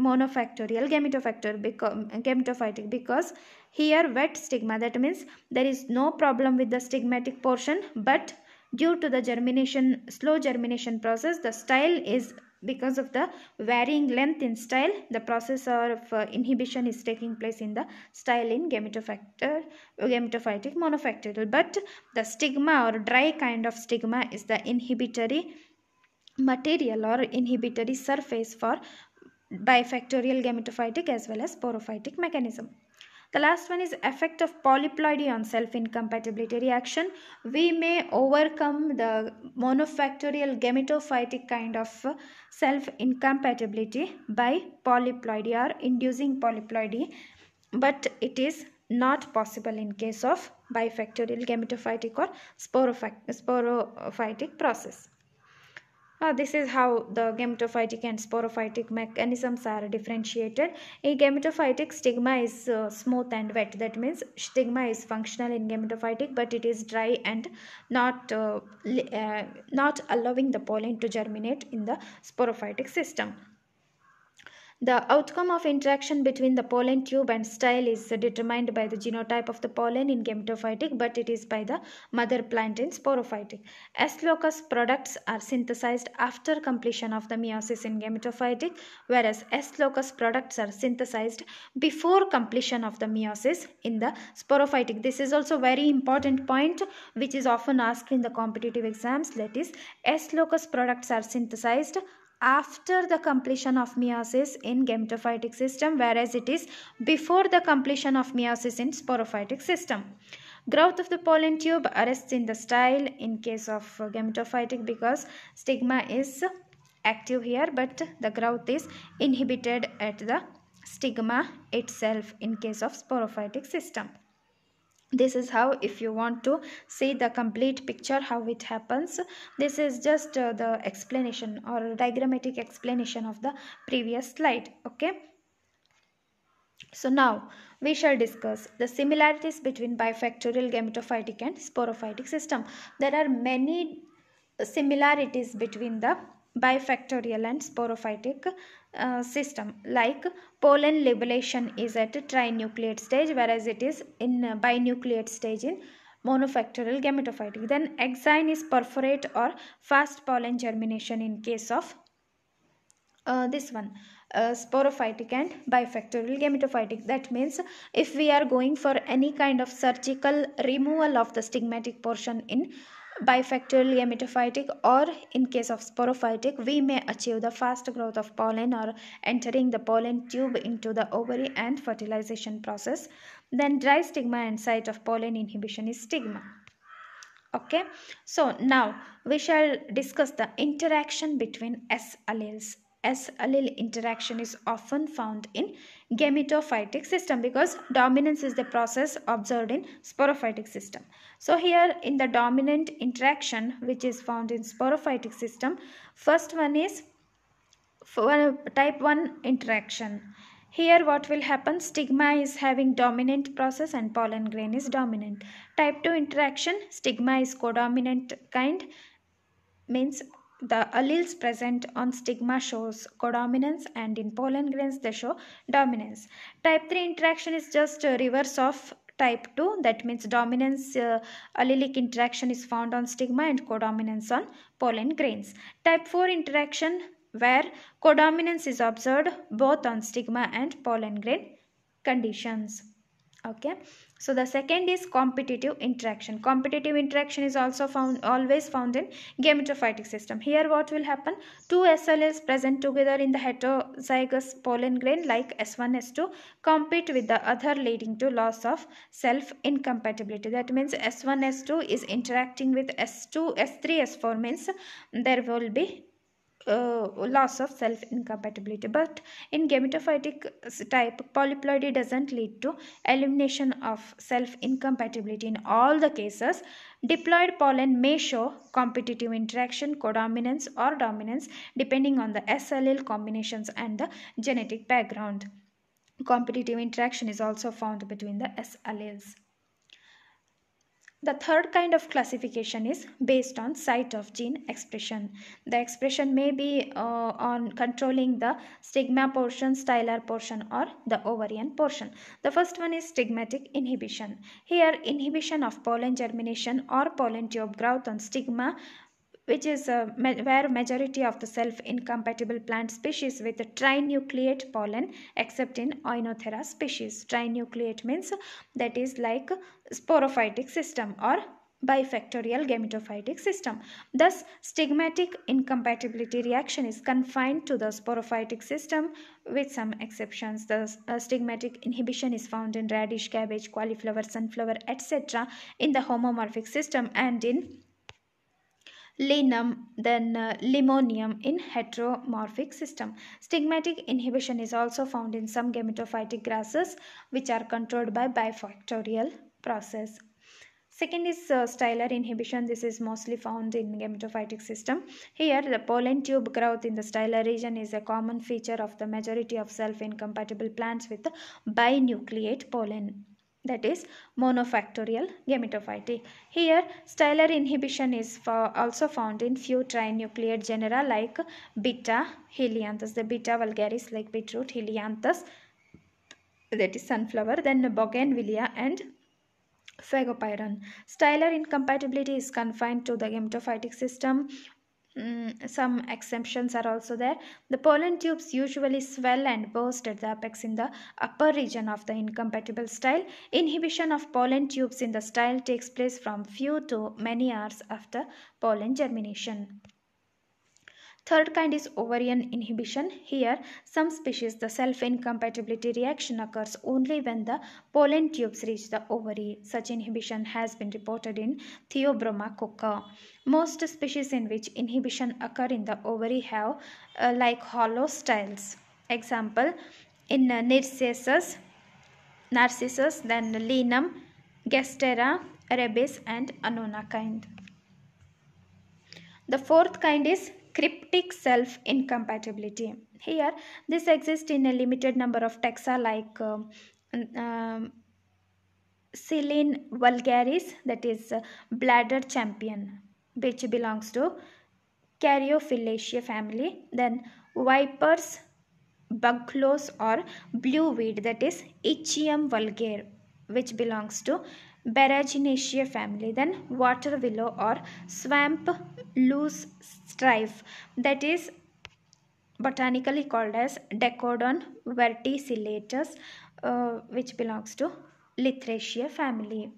[SPEAKER 1] monofactorial gametofactor because, gametophytic because here wet stigma that means there is no problem with the stigmatic portion but due to the germination slow germination process the style is because of the varying length in style the process of uh, inhibition is taking place in the style in gametofactor gametophytic monofactorial. But the stigma or dry kind of stigma is the inhibitory material or inhibitory surface for bifactorial gametophytic as well as sporophytic mechanism the last one is effect of polyploidy on self-incompatibility reaction. We may overcome the monofactorial gametophytic kind of self-incompatibility by polyploidy or inducing polyploidy but it is not possible in case of bifactorial gametophytic or sporophytic process. Uh, this is how the gametophytic and sporophytic mechanisms are differentiated. A gametophytic stigma is uh, smooth and wet. That means stigma is functional in gametophytic but it is dry and not, uh, uh not allowing the pollen to germinate in the sporophytic system. The outcome of interaction between the pollen tube and style is determined by the genotype of the pollen in gametophytic but it is by the mother plant in sporophytic. S. locus products are synthesized after completion of the meiosis in gametophytic whereas S. locus products are synthesized before completion of the meiosis in the sporophytic. This is also very important point which is often asked in the competitive exams that is S. locus products are synthesized after the completion of meiosis in gametophytic system whereas it is before the completion of meiosis in sporophytic system. Growth of the pollen tube arrests in the style in case of gametophytic because stigma is active here but the growth is inhibited at the stigma itself in case of sporophytic system this is how if you want to see the complete picture how it happens. This is just uh, the explanation or diagrammatic explanation of the previous slide okay? So now we shall discuss the similarities between bifactorial gametophytic and sporophytic system. There are many similarities between the bifactorial and sporophytic uh, system. Like pollen libellation is at trinucleate stage whereas it is in uh, binucleate stage in monofactorial gametophytic then exine is perforate or fast pollen germination in case of uh, this one uh, sporophytic and bifactorial gametophytic. That means if we are going for any kind of surgical removal of the stigmatic portion in bifactorial gametophytic or in case of sporophytic we may achieve the fast growth of pollen or entering the pollen tube into the ovary and fertilization process. Then dry stigma and site of pollen inhibition is stigma. Okay so now we shall discuss the interaction between s alleles. S allele interaction is often found in gametophytic system because dominance is the process observed in sporophytic system. So here in the dominant interaction which is found in sporophytic system, first one is type 1 interaction. Here what will happen stigma is having dominant process and pollen grain is dominant. Type 2 interaction stigma is codominant kind means the alleles present on stigma shows codominance and in pollen grains they show dominance. Type 3 interaction is just reverse of type 2 that means dominance uh, allelic interaction is found on stigma and codominance on pollen grains. Type 4 interaction where codominance is observed both on stigma and pollen grain conditions okay so the second is competitive interaction. Competitive interaction is also found always found in gametophytic system. Here what will happen? Two SLs present together in the heterozygous pollen grain like s1 s2 compete with the other leading to loss of self incompatibility that means s1 s2 is interacting with s2 s3 s4 means there will be uh, loss of self incompatibility but in gametophytic type polyploidy doesn't lead to elimination of self incompatibility in all the cases diploid pollen may show competitive interaction codominance or dominance depending on the s allele combinations and the genetic background. Competitive interaction is also found between the s alleles the third kind of classification is based on site of gene expression. The expression may be uh, on controlling the stigma portion, stylar portion or the ovarian portion. The first one is stigmatic inhibition. Here inhibition of pollen germination or pollen tube growth on stigma which is uh, where majority of the self-incompatible plant species with the trinucleate pollen except in Oenothera species. Trinucleate means that is like sporophytic system or bifactorial gametophytic system. Thus, stigmatic incompatibility reaction is confined to the sporophytic system with some exceptions. The uh, stigmatic inhibition is found in radish, cabbage, cauliflower, sunflower, etc. in the homomorphic system and in linum then uh, limonium in heteromorphic system. Stigmatic inhibition is also found in some gametophytic grasses which are controlled by bifactorial process. Second is uh, stylar inhibition. This is mostly found in gametophytic system. Here the pollen tube growth in the stylar region is a common feature of the majority of self-incompatible plants with binucleate pollen that is monofactorial gametophyte. Here stylar inhibition is also found in few trinucleate genera like Beta helianthus, the Beta vulgaris like beetroot helianthus that is sunflower then bougainvillea and Fagopyrum. Stylar incompatibility is confined to the gametophytic system Mm, some exemptions are also there. The pollen tubes usually swell and burst at the apex in the upper region of the incompatible style. Inhibition of pollen tubes in the style takes place from few to many hours after pollen germination. Third kind is ovarian inhibition. Here, some species the self-incompatibility reaction occurs only when the pollen tubes reach the ovary. Such inhibition has been reported in Theobroma coca. Most species in which inhibition occur in the ovary have uh, like hollow styles. Example, in uh, Narcissus, Narcissus, then Linum, Gasteria, Rebis and Annona kind. The fourth kind is cryptic self incompatibility. Here, this exists in a limited number of taxa like um, um, Silene vulgaris, that is uh, bladder campion, which belongs to Caryophyllaceae family. Then vipers, bugloss or blue weed, that is Echium vulgare, which belongs to Boraginaceae family. Then water willow or swamp loose strife that is botanically called as Decodon verticillatus uh, which belongs to Lythraceae family.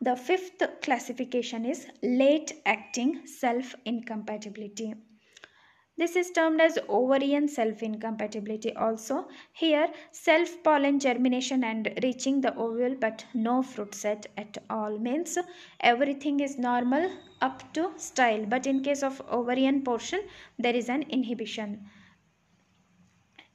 [SPEAKER 1] The fifth classification is late acting self incompatibility. This is termed as ovarian self incompatibility also. Here, self pollen germination and reaching the ovule, but no fruit set at all means everything is normal up to style. But in case of ovarian portion, there is an inhibition.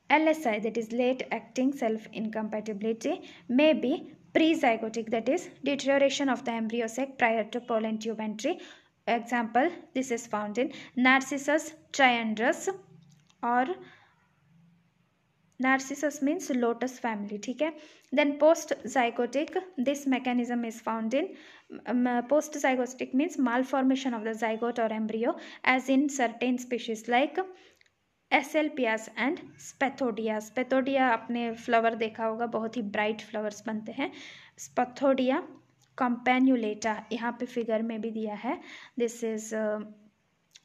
[SPEAKER 1] LSI, that is late acting self incompatibility, may be prezygotic that is deterioration of the embryo sac prior to pollen tube entry example this is found in narcissus triandrus or narcissus means lotus family ठीक है then post zygotic this mechanism is found in um, post zygotic means malformation of the zygote or embryo as in certain species like Asclepias and Spathodea Spathodea आपने flower देखा होगा बहुत ही bright flowers बनते हैं स्पेथोडिया कॉम्पेन्यूलेटा यहाँ पे फिगर में भी दिया है। This is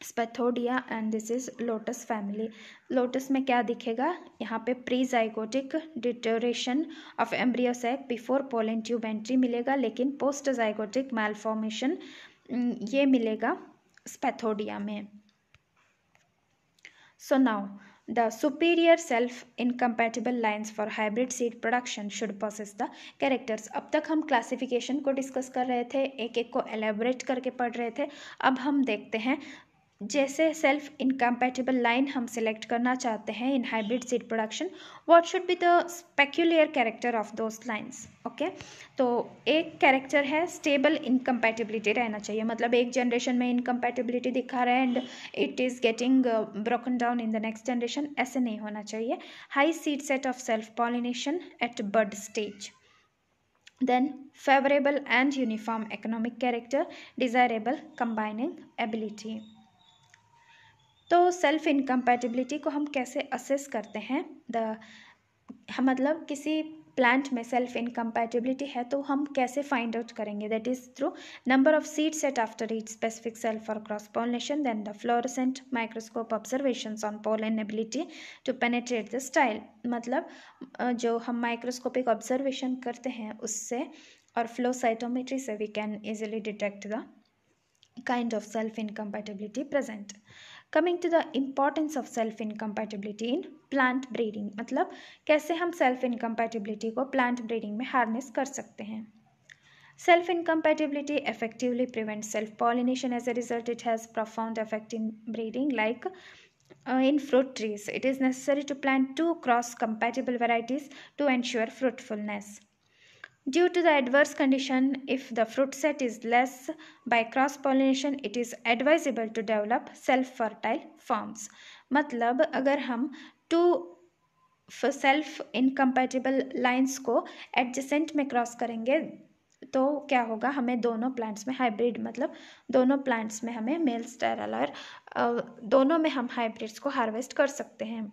[SPEAKER 1] Spathodea and this is lotus family lotus में क्या दिखेगा? यहाँ पे pre zygotic deterioration of embryo sac before pollen tube entry मिलेगा लेकिन पोस्ट जाइगोटिक मालफॉर्मेशन ये मिलेगा स्पेथोडिया में। So now, the superior self-incompatible lines for hybrid seed production should possess the characters. अब तक हम क्लासिफिकेशन को डिस्कस कर रहे थे एक एक को elaborate करके पढ़ रहे थे अब हम देखते हैं जैसे सेल्फ इनकम्पैटिबल लाइन हम सिलेक्ट करना चाहते हैं in hybrid seed production what should be the peculiar character of those lines okay तो एक कैरेक्टर है स्टेबल इनकम्पैटिबिलिटी रहना चाहिए। मतलब एक जनरेशन में इनकम्पैटिबिलिटी दिखा रहा है and it is getting broken down in the next generation ऐसे नहीं होना चाहिए। High seed set of self pollination at bud stage then favorable and uniform economic character, desirable combining ability. तो सेल्फ इनकम्पैटिबिलिटी को हम कैसे असेस करते हैं? द मतलब किसी प्लांट में सेल्फ इनकम्पैटिबिलिटी है तो हम कैसे फाइंड आउट करेंगे? That is through number of seed set after each specific cell for cross pollination then the fluorescent microscope observation on pollen ability to penetrate the style मतलब जो हम microscopic observation करते हैं उससे और फ्लो साइटोमेट्री से we can easily detect the kind of self incompatibility present coming to the importance of self incompatibility in plant breeding मतलब कैसे हम सेल्फ इनकम्पैटिबिलिटी को प्लांट ब्रीडिंग में हार्नेस कर सकते हैं? Self incompatibility effectively prevent self pollination as a result it has profound effect in breeding like in fruit trees it is necessary to plant two cross compatible varieties to ensure fruitfulness Due to the adverse condition, if the fruit set is less by cross pollination, it is advisable to develop self fertile forms. मतलब अगर हम two self incompatible lines को adjacent में cross करेंगे तो क्या होगा हमें दोनों प्लांट्स में हाइब्रिड मतलब दोनों प्लांट्स में हमें मेल स्टेरल दोनों में हम हाइब्रिड्स को हार्वेस्ट कर सकते हैं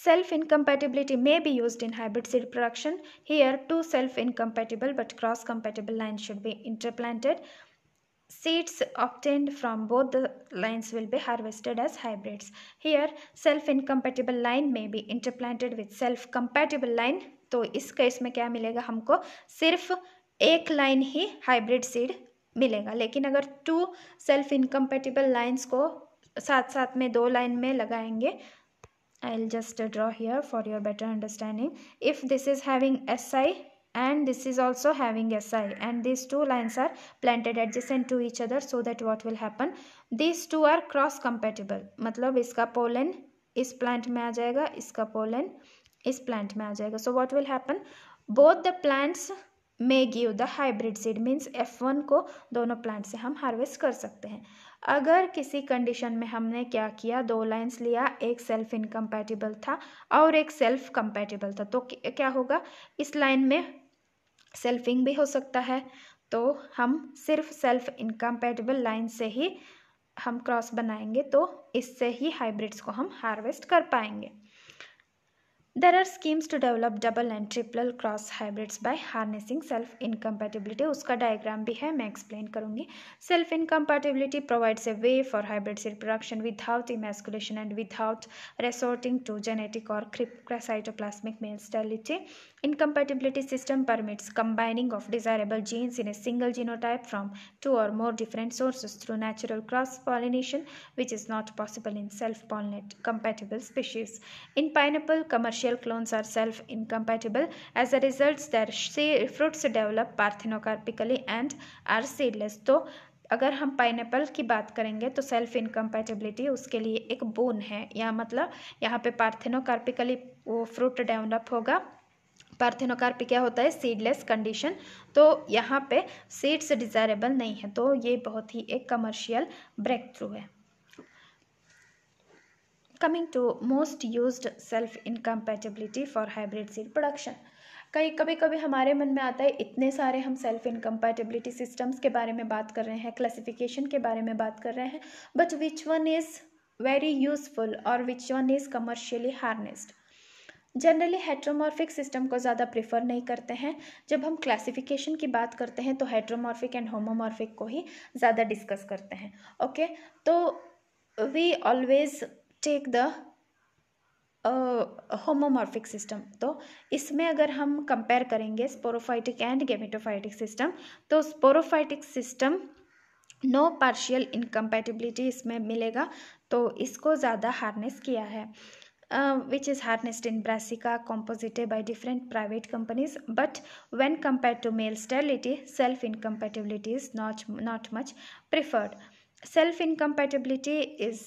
[SPEAKER 1] Self-incompatibility may be used in hybrid seed production. Here, two self-incompatible but cross-compatible lines should be interplanted. Seeds obtained from both the lines will be harvested as hybrids. Here, self-incompatible line may be interplanted with self-compatible line. तो इस case में क्या मिलेगा हमको सिर्फ़ एक line ही hybrid seed मिलेगा लेकिन अगर टू सेल्फ इनकम्पेटिबल लाइंस को साथ साथ में दो लाइन में लगाएँगे I'll just uh, draw here for your better understanding. If this is having SI and this is also having SI and these two lines are planted adjacent to each other so that what will happen? These two are cross compatible. मतलब इसका pollen इस plant में आ जाएगा इसका pollen इस plant में आ जाएगा. So what will happen? Both the plants may give the hybrid seed means F1 को दोनों plant से हम harvest कर सकते हैं अगर किसी कंडीशन में हमने क्या किया? दो लाइंस लिया, एक सेल्फ इनकम्पैटिबल था और एक सेल्फ कंपैटिबल था। तो क्या होगा? इस लाइन में सेल्फिंग भी हो सकता है। तो हम सिर्फ़ सेल्फ इनकम्पैटिबल लाइन से ही हम क्रॉस बनाएँगे तो इससे ही हाइब्रिड्स को हम हार्वेस्ट कर पाएँगे। There are schemes to develop double and triple cross hybrids bye harnessing self incompatibility उसका डायग्राम भी है मैं एक्सप्लेन करूंगी self incompatibility provides a way for hybrids reproduction without emasculation and without resorting to genetic or cytoplasmic male sterility Incompatibility system permits combining of desirable genes in a single genotype from two or more different sources through natural cross-pollination, which is not possible in self-pollinate compatible species. In pineapple, commercial clones are self-incompatible. As a result, their fruits develop parthenocarpically and are seedless. तो अगर हम pineapple की बात करेंगे तो self incompatibility उसके लिए एक बोन है। या मतलब यहाँ पे पार्थेनोकार्पिकली वो फ्रूट डेवलप होगा। पार्थेनोकार्पी क्या होता है? सीडलेस कंडीशन तो यहाँ पे सीड्स डिज़ायरेबल नहीं है। तो ये बहुत ही एक कमर्शियल ब्रेक थ्रू है। Coming to most used self incompatibility for hybrid seed production कई, कभी कभी हमारे मन में आता है, इतने सारे हम सेल्फ इनकम्पैटिबिलिटी सिस्टम्स के बारे में बात कर रहे हैं क्लासिफिकेशन के बारे में बात कर रहे हैं but which one is very useful और which one is commercially harnessed generally heteromorphic system को ज़्यादा प्रेफर नहीं करते हैं। जब हम क्लासिफिकेशन की बात करते हैं तो हेट्रोमॉर्फिक एंड होमोमॉर्फिक को ही ज़्यादा डिस्कस करते हैं। Okay okay? तो we always take the homomorphic system तो इसमें अगर हम कंपेयर करेंगे स्पोरोफाइटिक एंड गेमिटोफाइटिक सिस्टम तो sporophytic system no partial incompatibility इसमें मिलेगा। तो इसको ज़्यादा हार्नेस किया है। Which is harnessed in Brassica composited by different private companies but when compare to male sterility self incompatibility is not not much preferred self incompatibility is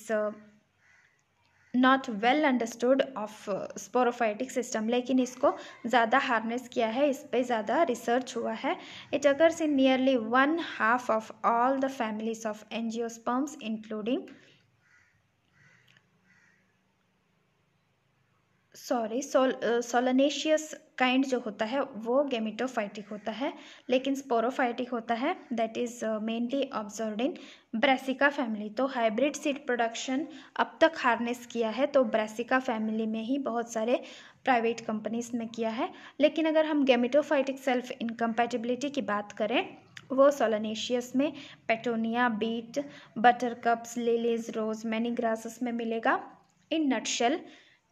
[SPEAKER 1] not well understood of sporophytic system लेकिन इसको ज़्यादा harness किया है, इस पर ज़्यादा research हुआ है। It occurs in nearly one half of all the families of angiosperms including sorry sol solanaceous kind जो होता है, वो गेमिटोफाइटिक होता है, लेकिन स्पोरोफाइटिक होता है that is mainly observe in Brassica family. तो हाइब्रिड सीड प्रोडक्शन अब तक हार्नेस किया है तो ब्रेसिका फैमिली में ही बहुत सारे प्राइवेट कंपनीज़ ने किया है। लेकिन अगर हम गेमिटोफाइटिक सेल्फ इनकम्पैटिबिलिटी की बात करें, वो सोलनेशियस में petunia, beet buttercups lilies, rose many grasses में मिलेगा। इन नटशेल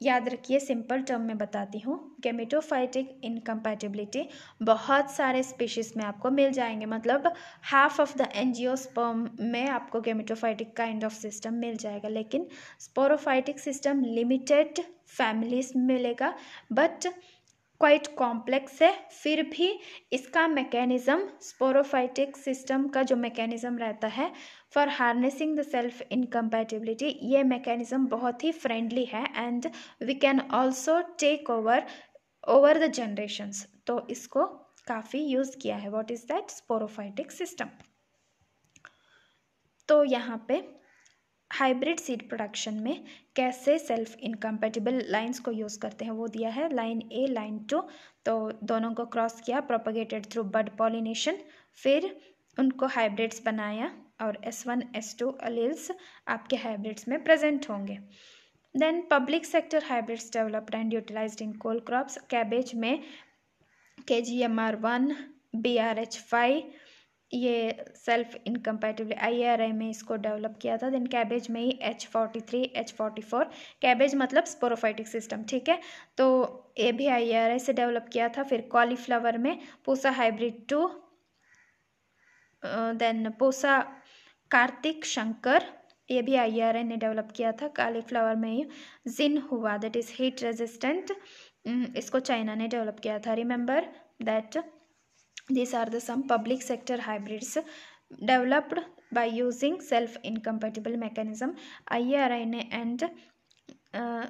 [SPEAKER 1] याद रखिए सिंपल टर्म में बताती हूँ। गेमिटोफाइटिक इनकम्पैटिबिलिटी बहुत सारे स्पीशीज़ में आपको मिल जाएँगे। मतलब हाफ़ ऑफ़ द एनजियोस्पर्म में आपको गेमिटोफाइटिक काइंड ऑफ़ सिस्टम मिल जाएगा। लेकिन स्पोरोफाइटिक सिस्टम लिमिटेड फैमिलीज़ मिलेगा बट क्वाइट कॉम्प्लेक्स है। फिर भी इसका मैकेनिज़्म स्पोरोफाइटिक सिस्टम का जो मैकेनिज़्म रहता है for harnessing the self incompatibility ये मैकेनिज़्म बहुत ही फ्रेंडली है and we can also take over over the generations तो इसको काफ़ी यूज़ किया है। What is that sporophytic system तो यहाँ पे हाइब्रिड सीड प्रोडक्शन में कैसे सेल्फ इनकम्पेटिबल लाइंस को यूज़ करते हैं, वो दिया है लाइन ए, लाइन टू। तो दोनों को क्रॉस किया, प्रोपोगेटेड थ्रू बड पॉलिनेशन, फिर उनको हाइब्रिड्स बनाया और S one, S two, alleles आपके हाइब्रिड्स में प्रेजेंट होंगे। Then public sector hybrids developed and utilized in cole crops, cabbage में K G M R one B R H five ये self incompatible आई में इसको डेवलप किया था। देन कैबेज में ही H forty three H forty four cabbage मतलब sporophytic system ठीक है? तो ये भी आई से डेवलप किया था। फिर कॉलीफ्लावर में Pusa hybrid two then Pusa Kartik Shankar, ये भी आई ने डेवलप किया था। कालीफ्लावर में ही जिन हुआ दैट इज़ हीट रेजिस्टेंट इसको चाइना ने डेवलप किया था remember that These are the some public sector hybrids developed by using self-incompatible mechanism. IRNA and uh,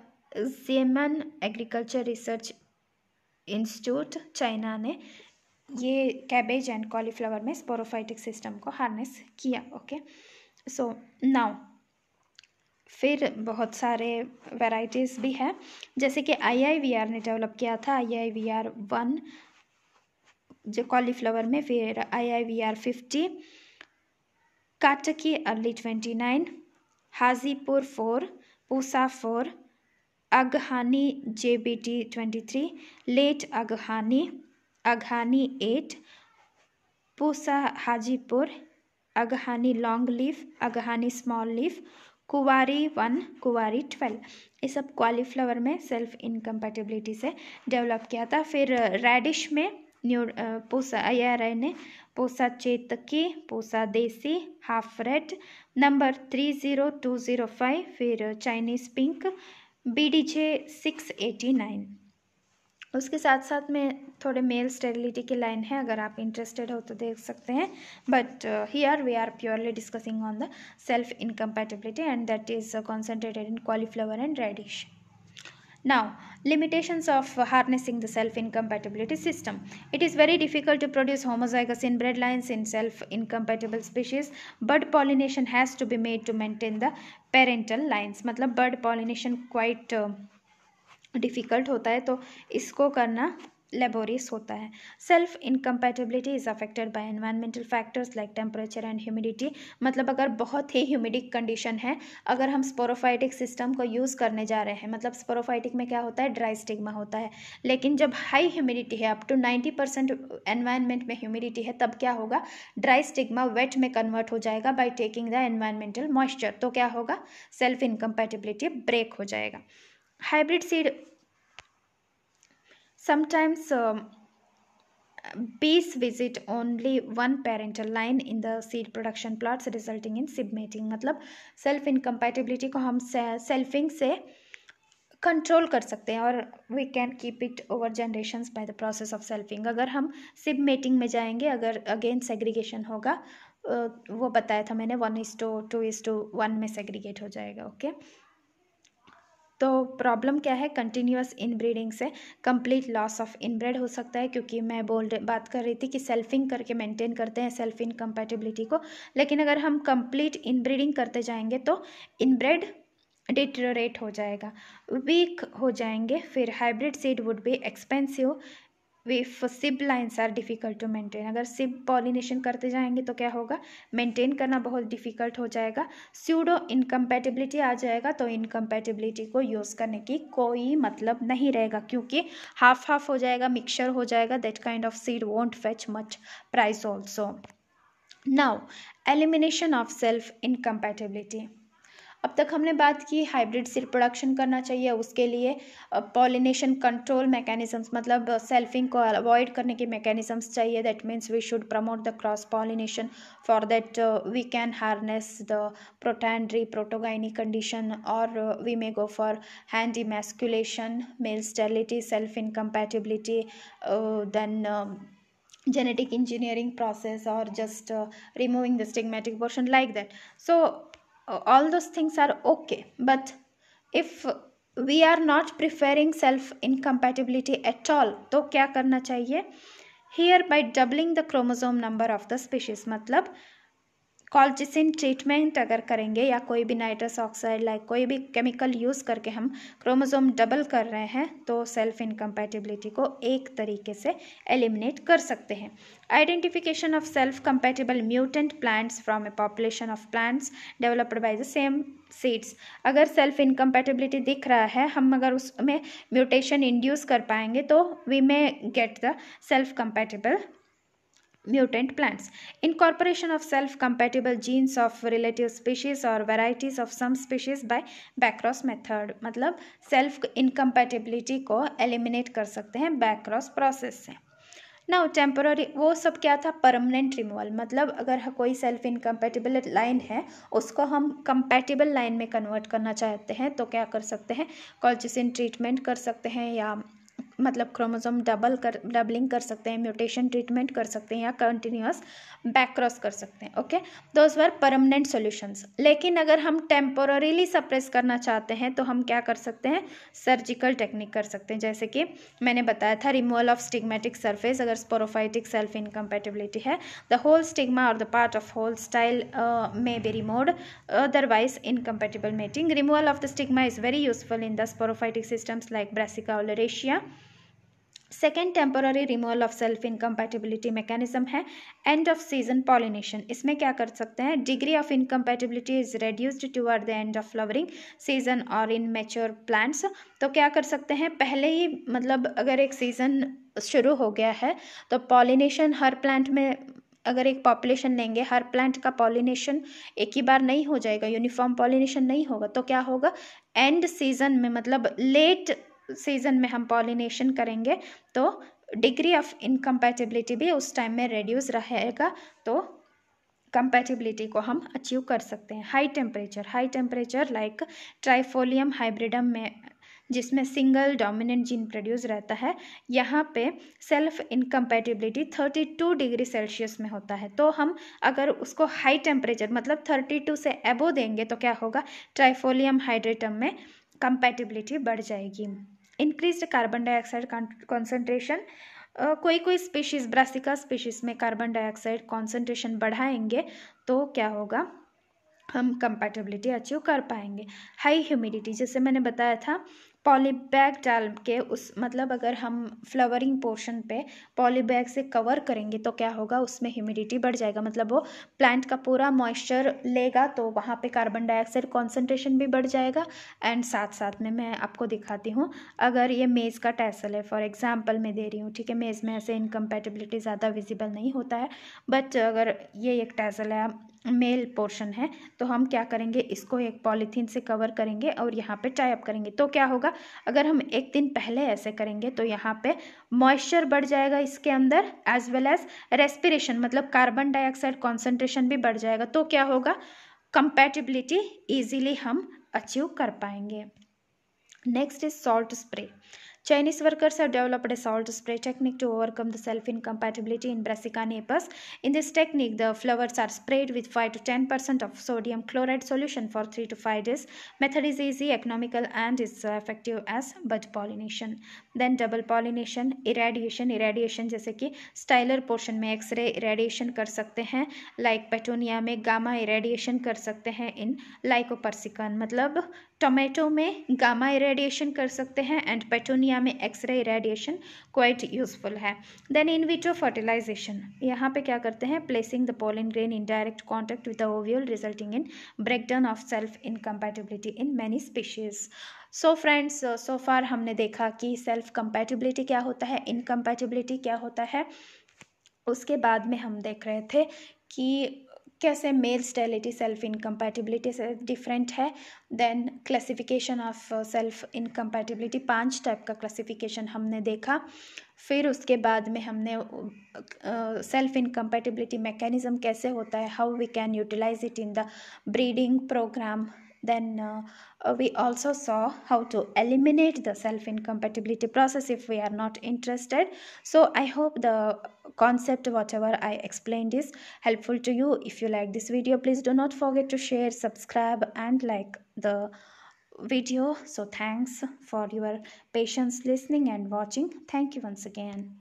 [SPEAKER 1] Zeman Agriculture Research institute China ने ये कैबेज एंड कॉलीफ्लावर में sporophytic system को harness किया okay so now फिर बहुत सारे varieties भी हैं जैसे कि आई आई वी आर ने डेवलप किया था I I V R one जो कॉलीफ्लावर में फिर I I V R fifty Katki early twenty nine Hajipur four Pusa four Aghani JBT 23, late Aghani, Aghani 8, Pusa Hajipur, Aghani long leaf, Aghani small leaf, Kuwari one Kuwari twelve ये सब क्वालीफ्लावर में self incompatibility से develop किया था। फिर reddish में पूसा आई ने पोसा चेतकी पोसा देसी half red number three zero two zero five फिर Chinese pink B D J six eighty nine उसके साथ साथ में थोड़े मेल स्टेरिलिटी की लाइन है अगर आप इंटरेस्टेड हो तो देख सकते हैं। But here we are purely discussing on the self incompatibility and that is concentrated in cauliflower and radish Now, limitations of harnessing the self-incompatibility system. It is very difficult to produce homozygous inbred lines in self-incompatible species. Bud pollination has to be made to maintain the parental lines. मतलब bud pollination quite uh, difficult होता है तो इसको करना laborious होता है। Self incompatibility is affected by environmental factors like temperature and humidity मतलब अगर बहुत ही ह्यूमिडिक कंडीशन है, अगर हम स्पोरोफाइटिक सिस्टम को यूज़ करने जा रहे हैं मतलब स्पोरोफाइटिक में क्या होता है? ड्राई स्टिग्मा होता है। लेकिन जब हाई ह्यूमिडिटी है up to ninety percent environment में ह्यूमिडिटी है, तब क्या होगा? ड्राई स्टिग्मा वेट में कन्वर्ट हो जाएगा by taking the environmental moisture तो क्या होगा? सेल्फ इनकम्पैटिबिलिटी ब्रेक हो जाएगा। Hybrid seed sometimes um, bees visit only one parental line in the seed production plots resulting in sib मतलब सेल्फ इनकम्पैटिबिलिटी को हम सेल्फिंग से कंट्रोल कर सकते हैं और we can keep it over generation by the process of selfing अगर हम सिब मेटिंग में जाएँगे अगर अगेन सेग्रीगेशन होगा वो बताया था मैंने one is to two is to one में सेग्रीगेट हो जाएगा ओके okay? तो प्रॉब्लम क्या है? कंटिन्यूस इनब्रीडिंग से कंप्लीट लॉस ऑफ़ इनब्रेड हो सकता है, क्योंकि मैं बोल बात कर रही थी कि सेल्फिंग करके मेंटेन करते हैं सेल्फ इनकम्पैटिबिलिटी को। लेकिन अगर हम कंप्लीट इनब्रीडिंग करते जाएँगे तो इनब्रेड डिटोरेट हो जाएगा। वीक हो जाएँगे, फिर hybrid seed would be expensive way sib lines are difficult to maintain अगर सिप पॉलिनेशन करते जाएँगे तो क्या होगा? मेंटेन करना बहुत डिफ़िकल्ट हो जाएगा। स्यूडो इनकम्पैटिबिलिटी आ जाएगा तो इनकम्पैटिबिलिटी को यूज़ करने की कोई मतलब नहीं रहेगा क्योंकि हाफ़ हाफ़ हो जाएगा मिक्सर हो जाएगा that kind of seed won't fetch much price also now elimination of self incompatibility अब तक हमने बात की हाइब्रिड सीड प्रोडक्शन करना चाहिए उसके लिए पॉलिनेशन कंट्रोल मैकेनिज्म्स मतलब सेल्फिंग को अवॉइड करने के मैकेनिज्म्स चाहिए। That means we should promote the cross pollination for that we can harness the protandry protogyny condition और we may go for hand emasculation male sterility self incompatibility then engineering process or just uh, removing the stigmatic portion like that. So all those things are okay. But if we are not preferring self incompatibility at all तो क्या करना चाहिए? Here by doubling the chromosome number of the species मतलब colchicine treatment अगर करेंगे या कोई भी नाइट्रस ऑक्साइड लाइक कोई भी केमिकल यूज़ करके हम क्रोमोसोम डबल कर रहे हैं तो सेल्फ इनकम्पैटिबिलिटी को एक तरीके से एलिमिनेट कर सकते हैं। Identification of self compatible mutant plants from a population of plants developed by the same seeds अगर सेल्फ इनकम्पैटिबिलिटी दिख रहा है, हम अगर उसमें म्यूटेशन इंड्यूस कर पाएँगे तो we may get the self compatible mutant plants incorporation of self compatible genes of relative species और varieties of some species by backcross method मतलब सेल्फ इनकम्पेटिबिलिटी को एलिमिनेट कर सकते हैं बैक्रॉस प्रोसेस से। ना टेम्पोररी वो सब क्या था? परमानेंट रिमूवल मतलब अगर कोई सेल्फ इनकम्पेटिबल लाइन है, उसको हम कंपेटिबल लाइन में कन्वर्ट करना चाहते हैं तो क्या कर सकते हैं? कॉल्चिसिन ट्रीटमेंट कर सकते हैं या मतलब क्रोमोसोम डबल कर डबलिंग कर सकते हैं म्यूटेशन ट्रीटमेंट कर सकते हैं या कंटिन्यूस बैक क्रॉस कर सकते हैं okay those were permanent solutions लेकिन अगर हम टेम्पोररीली सप्रेस करना चाहते हैं तो हम क्या कर सकते हैं? सर्जिकल टेक्निक कर सकते हैं। जैसे कि मैंने बताया था रिमूवल ऑफ़ स्टिग्मेटिक सरफेस अगर स्पोरोफाइटिक सेल्फ इनकम्पेटिबिलिटी है द होल स्टिग्मा और the part of whole style may be removed otherwise incompatible mating removal of the stigma is very useful in the sporophytic systems like brassica oleracea second temporary removal of self incompatibility mechanism है। End of season pollination इसमें क्या कर सकते हैं? Degree of incompatibility is reduced toward the end of flowering season और इन mature plants तो क्या कर सकते हैं? पहले ही मतलब अगर एक सीज़न शुरू हो गया है तो पॉलिनेशन हर प्लांट में अगर एक पॉपुलेशन लेंगे, हर प्लांट का पॉलिनेशन एक ही बार नहीं हो जाएगा यूनिफॉर्म पॉलिनेशन नहीं होगा तो क्या होगा? एंड सीज़न में मतलब लेट सीज़न में हम पॉलिनेशन करेंगे तो डिग्री ऑफ़ इनकम्पैटिबिलिटी भी उस टाइम में रेड्यूस रहेगा तो कंपैटिबिलिटी को हम अचीव कर सकते हैं। High temperature high temperature like trifolium hybridum में, जिसमें सिंगल डोमिनेंट जीन प्रोड्यूस रहता है, यहाँ पे self incompatibility thirty two degree Celsius में होता है। तो हम अगर उसको हाई टेम्परेचर मतलब थर्टी टू से एबो देंगे तो क्या होगा? ट्राइफोलियम हाइड्रेटम में कंपैटिबिलिटी बढ़ जाएगी। इंक्रीज कार्बन डाइऑक्साइड कॉन्सेंट्रेशन कोई कोई स्पीशीज़ ब्रासिका स्पीशीज़ में कार्बन डाइऑक्साइड कॉन्सेंट्रेशन बढ़ाएँगे तो क्या होगा? हम कंपैटिबिलिटी अचीव कर पाएँगे। हाई ह्यूमिडिटी जैसे मैंने बताया था पॉलीबैग डाल के उस मतलब अगर हम फ्लावरिंग पोर्शन पे पॉलीबैग से कवर करेंगे तो क्या होगा? उसमें ह्यूमिडिटी बढ़ जाएगा। मतलब वो प्लांट का पूरा मॉइस्चर लेगा तो वहाँ पे कार्बन डाइऑक्साइड कॉन्सेंट्रेशन भी बढ़ जाएगा। एंड साथ साथ में मैं आपको दिखाती हूँ, अगर ये मेज़ का टैसल है, फॉर एग्ज़ाम्पल मैं दे रही हूँ, ठीक है, मेज़ में ऐसे इनकम्पेटिबिलिटी ज़्यादा विजिबल नहीं होता है बट अगर ये एक टैसल है मेल पोर्शन है तो हम क्या करेंगे, इसको एक पॉलीथीन से कवर करेंगे और यहाँ पे टाई अप करेंगे। तो क्या होगा, अगर हम एक दिन पहले ऐसे करेंगे तो यहाँ पे मॉइस्चर बढ़ जाएगा इसके अंदर एज वेल एज रेस्पिरेशन मतलब कार्बन डाइऑक्साइड कॉन्सेंट्रेशन भी बढ़ जाएगा। तो क्या होगा कंपेटिबिलिटी ईजिली हम अचीव कर पाएँगे। Next is salt spray Chinese workers have developed a salt spray technique to overcome the self-incompatibility in Brassica napus. In this technique, the flowers are sprayed with 5 to 10% of sodium chloride solution for 3 to 5 days. Method is easy, economical and is effective as bud pollination. Then double pollination, irradiation. Irradiation जैसे कि stylar portion में x ray irradiation कर सकते हैं like petunia में gamma irradiation कर सकते हैं इन लाइकोपर्सिकन मतलब टोमेटो में गामा इरेडिएशन कर सकते हैं एंड पेटोनिया में X ray irradiation quite useful है। देन इन विट्रो फर्टिलाइजेशन यहाँ पे क्या करते हैं? Placing the pollen grain in direct contact with the ovule resulting in breakdown of self incompatibility in many species so friends so far हमने देखा कि self compatibility क्या होता है इनकम्पैटिबिलिटी क्या होता है। उसके बाद में हम देख रहे थे कि कैसे मेल स्टेलिटी, सेल्फ इनकम्पैटिबिलिटी से डिफरेंट है then classification of self incompatibility पाँच टाइप का क्लासिफिकेशन हमने देखा। फिर उसके बाद में हमने सेल्फ इनकम्पैटिबिलिटी मैकेनिज्म कैसे होता है how we can utilize it in the breeding program then uh, uh, we also saw how to eliminate the self incompatibility process if we are not interested. So i hope the concept whatever i explained is helpful to you. If you like this video please do not forget to share subscribe and like the video. So thanks for your patience listening and watching. Thank you once again